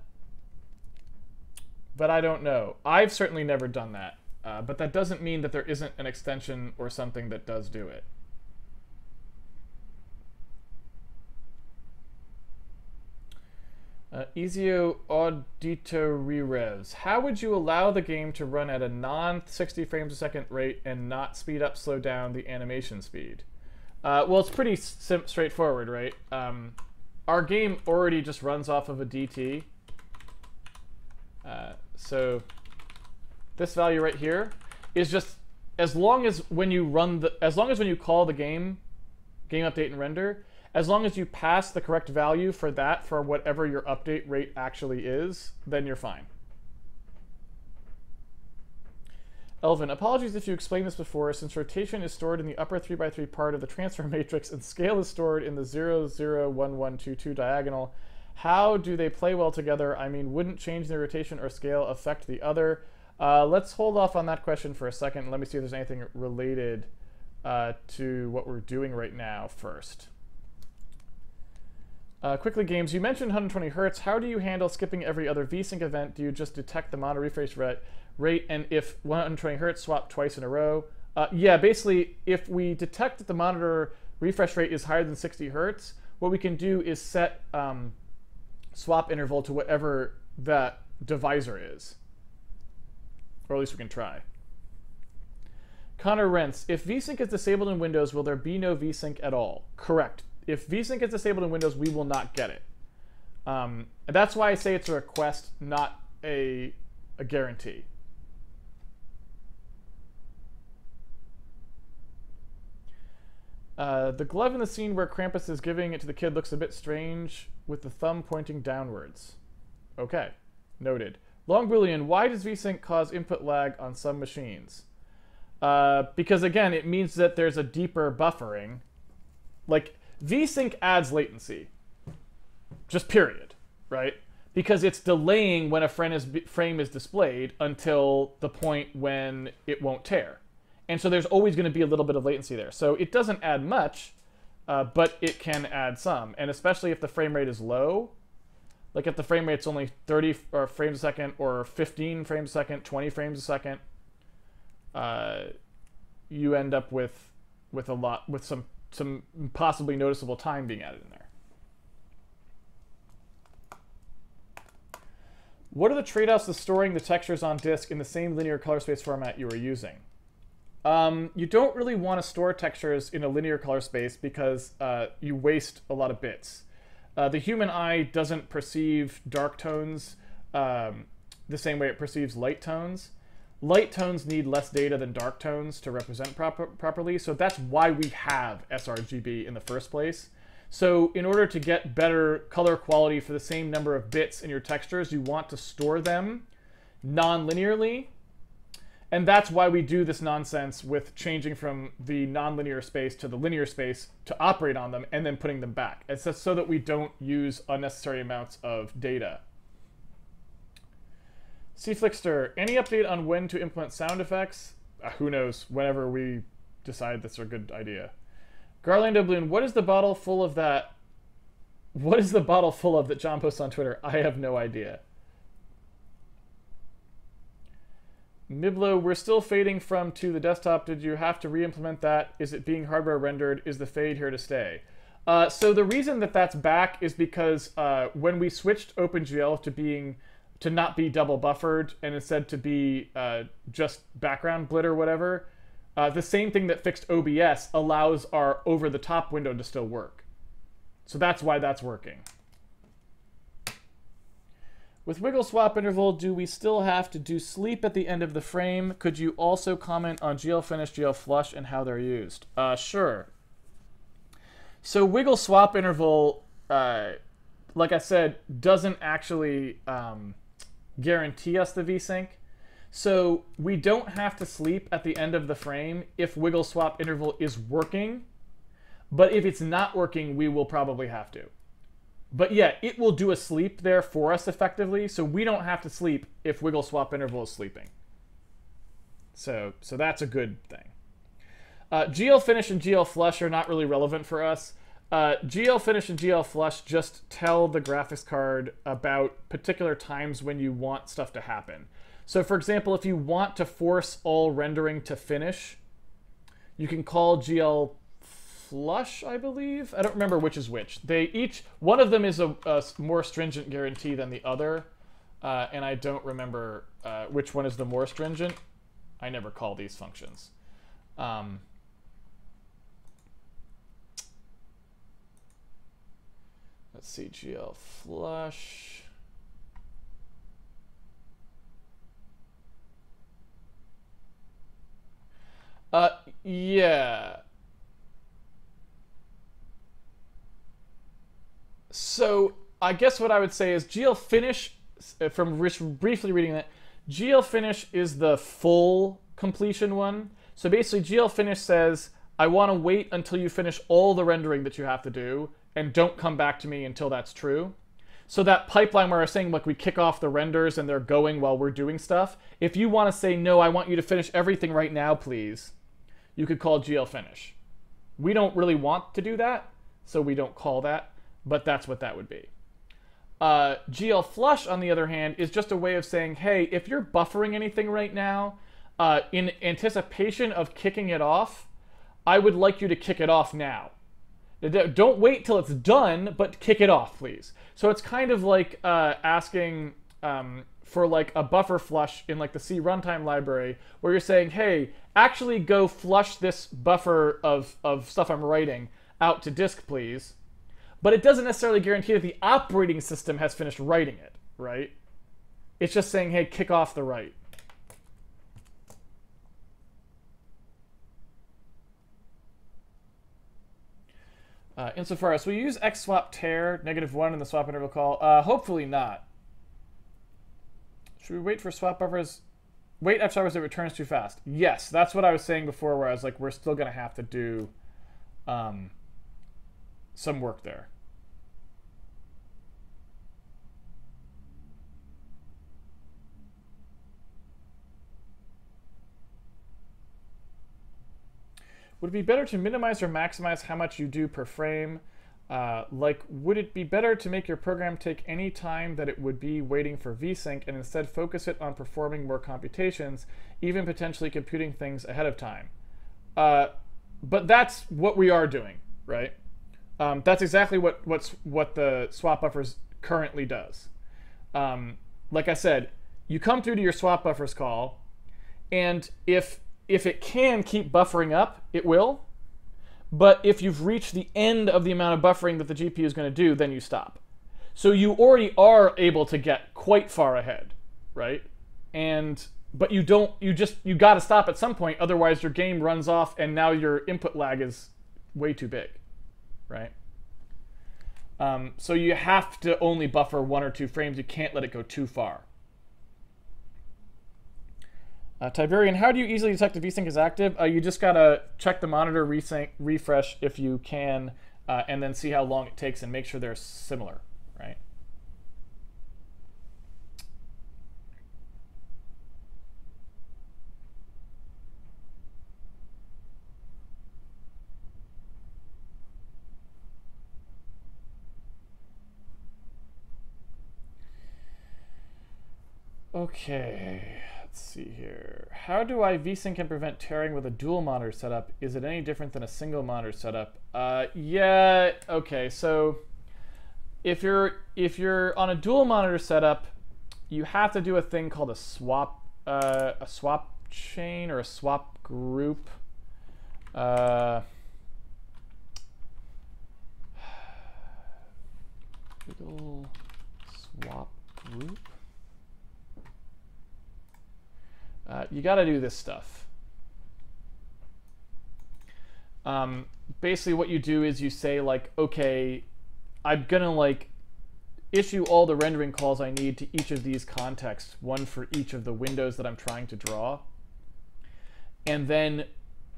But I don't know. I've certainly never done that. Uh, but that doesn't mean that there isn't an extension or something that does do it. Uh, Ezio Auditorires. How would you allow the game to run at a non 60 frames a second rate and not speed up, slow down the animation speed? Uh, well, it's pretty straightforward, right? Um, our game already just runs off of a DT. Uh, so this value right here is just as long as when you run the as long as when you call the game game update and render as long as you pass the correct value for that for whatever your update rate actually is then you're fine Elvin, apologies if you explained this before, since rotation is stored in the upper 3x3 part of the transfer matrix and scale is stored in the 0, 0, 1, 1, 2, 2 diagonal. How do they play well together? I mean, wouldn't change the rotation or scale affect the other? Uh, let's hold off on that question for a second. Let me see if there's anything related uh, to what we're doing right now first. Uh, quickly, games. You mentioned 120 hertz. How do you handle skipping every other VSync event? Do you just detect the mono refresh rate? rate, and if 120 hertz swap twice in a row. Uh, yeah, basically, if we detect that the monitor refresh rate is higher than 60 hertz, what we can do is set um, swap interval to whatever that divisor is. Or at least we can try. Connor Rents, if VSync is disabled in Windows, will there be no VSync at all? Correct. If VSync is disabled in Windows, we will not get it. Um, that's why I say it's a request, not a, a guarantee. Uh, the glove in the scene where Krampus is giving it to the kid looks a bit strange with the thumb pointing downwards. Okay, noted. Long Boolean, why does VSync cause input lag on some machines? Uh, because again, it means that there's a deeper buffering. Like, VSync adds latency. Just period, right? Because it's delaying when a frame is, frame is displayed until the point when it won't tear. And so there's always going to be a little bit of latency there. So it doesn't add much, uh, but it can add some. And especially if the frame rate is low, like if the frame rate's only 30 or frames a second or 15 frames a second, 20 frames a second, uh, you end up with with a lot with some some possibly noticeable time being added in there. What are the trade-offs of storing the textures on disk in the same linear color space format you are using? Um, you don't really want to store textures in a linear color space because uh, you waste a lot of bits. Uh, the human eye doesn't perceive dark tones um, the same way it perceives light tones. Light tones need less data than dark tones to represent proper, properly, so that's why we have sRGB in the first place. So in order to get better color quality for the same number of bits in your textures, you want to store them non-linearly. And that's why we do this nonsense with changing from the nonlinear space to the linear space to operate on them and then putting them back. It's just so that we don't use unnecessary amounts of data. CFlickster, any update on when to implement sound effects? Uh, who knows, whenever we decide that's a good idea. Garlando Bloom, what is the bottle full of that? What is the bottle full of that John posts on Twitter? I have no idea. Miblo, we're still fading from to the desktop. Did you have to re-implement that? Is it being hardware rendered? Is the fade here to stay? Uh, so the reason that that's back is because uh, when we switched OpenGL to being to not be double buffered and instead to be uh, just background blit or whatever, uh, the same thing that fixed OBS allows our over-the-top window to still work. So that's why that's working. With wiggle swap interval, do we still have to do sleep at the end of the frame? Could you also comment on GL finish, GL flush, and how they're used? Uh, sure. So wiggle swap interval, uh, like I said, doesn't actually um, guarantee us the VSync. So we don't have to sleep at the end of the frame if wiggle swap interval is working. But if it's not working, we will probably have to. But yeah, it will do a sleep there for us effectively, so we don't have to sleep if wiggle swap interval is sleeping. So, so that's a good thing. Uh, GL finish and GL flush are not really relevant for us. Uh, GL finish and GL flush just tell the graphics card about particular times when you want stuff to happen. So for example, if you want to force all rendering to finish, you can call GL flush, I believe. I don't remember which is which. They each, one of them is a, a more stringent guarantee than the other, uh, and I don't remember uh, which one is the more stringent. I never call these functions. Um, let's see, GL flush. Uh, yeah. So I guess what I would say is GL Finish, uh, from briefly reading that, GL Finish is the full completion one. So basically GL Finish says, I want to wait until you finish all the rendering that you have to do, and don't come back to me until that's true. So that pipeline where I was saying like we kick off the renders and they're going while we're doing stuff, if you want to say, no, I want you to finish everything right now, please, you could call GL finish. We don't really want to do that, so we don't call that, but that's what that would be. Uh, GL flush, on the other hand, is just a way of saying, hey, if you're buffering anything right now, uh, in anticipation of kicking it off, I would like you to kick it off now. Don't wait till it's done, but kick it off, please. So it's kind of like uh, asking um, for like a buffer flush in like the C runtime library where you're saying, hey, actually go flush this buffer of, of stuff I'm writing out to disk, please. But it doesn't necessarily guarantee that the operating system has finished writing it, right? It's just saying, hey, kick off the write. Uh, insofar as we use xswap tear negative one in the swap interval call, uh, hopefully not. Should we wait for swap buffers? Wait after hours it returns too fast. Yes, that's what I was saying before where I was like, we're still going to have to do um, some work there. Would it be better to minimize or maximize how much you do per frame? Uh, like, would it be better to make your program take any time that it would be waiting for vsync and instead focus it on performing more computations, even potentially computing things ahead of time? Uh, but that's what we are doing, right? Um, that's exactly what what's what the swap buffers currently does. Um, like I said, you come through to your swap buffers call, and if if it can keep buffering up, it will. But if you've reached the end of the amount of buffering that the GPU is going to do, then you stop. So you already are able to get quite far ahead, right? And but you don't you just you got to stop at some point otherwise your game runs off and now your input lag is way too big, right? Um, so you have to only buffer one or two frames. You can't let it go too far. Uh, Tiberian, how do you easily detect if vsync is active? Uh, you just gotta check the monitor resync, refresh if you can, uh, and then see how long it takes and make sure they're similar, right? Okay. Let's see here. How do I vsync and prevent tearing with a dual monitor setup? Is it any different than a single monitor setup? Uh, yeah, okay, so if you're if you're on a dual monitor setup, you have to do a thing called a swap uh, a swap chain or a swap group. Uh, swap group. Uh, you got to do this stuff. Um, basically, what you do is you say like, okay, I'm gonna like issue all the rendering calls I need to each of these contexts, one for each of the windows that I'm trying to draw. And then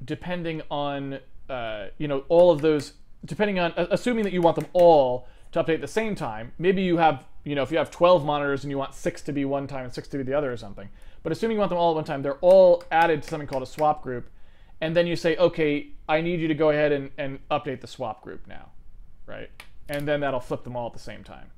depending on, uh, you know, all of those, depending on, assuming that you want them all to update at the same time, maybe you have, you know, if you have 12 monitors and you want six to be one time and six to be the other or something, but assuming you want them all at one time, they're all added to something called a swap group. And then you say, okay, I need you to go ahead and, and update the swap group now, right? And then that'll flip them all at the same time.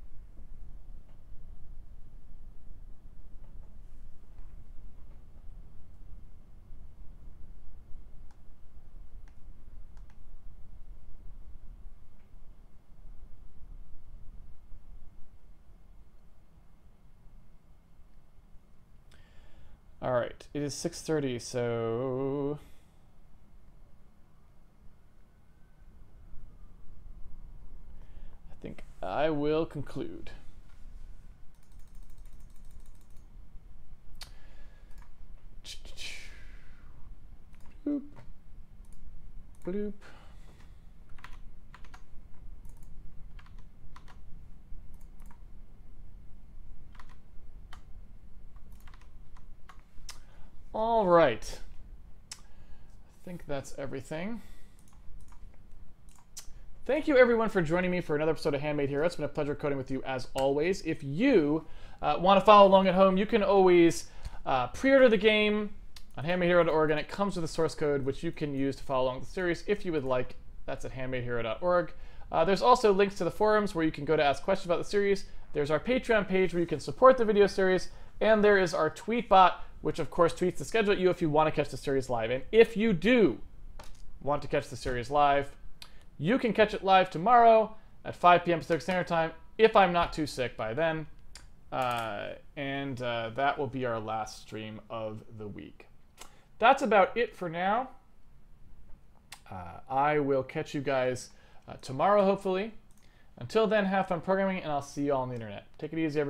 All right, it is 6.30, so... I think I will conclude. Boop. Bloop. All right. I think that's everything. Thank you, everyone, for joining me for another episode of Handmade Hero. It's been a pleasure coding with you, as always. If you uh, want to follow along at home, you can always uh, pre-order the game on handmadehero.org, and it comes with a source code, which you can use to follow along the series if you would like. That's at handmadehero.org. Uh, there's also links to the forums where you can go to ask questions about the series. There's our Patreon page where you can support the video series, and there is our Tweetbot, which of course tweets the schedule at you if you want to catch the series live. And if you do want to catch the series live, you can catch it live tomorrow at 5 p.m. Pacific Standard Time if I'm not too sick by then. Uh, and uh, that will be our last stream of the week. That's about it for now. Uh, I will catch you guys uh, tomorrow, hopefully. Until then, have fun programming, and I'll see you all on the internet. Take it easy, everyone.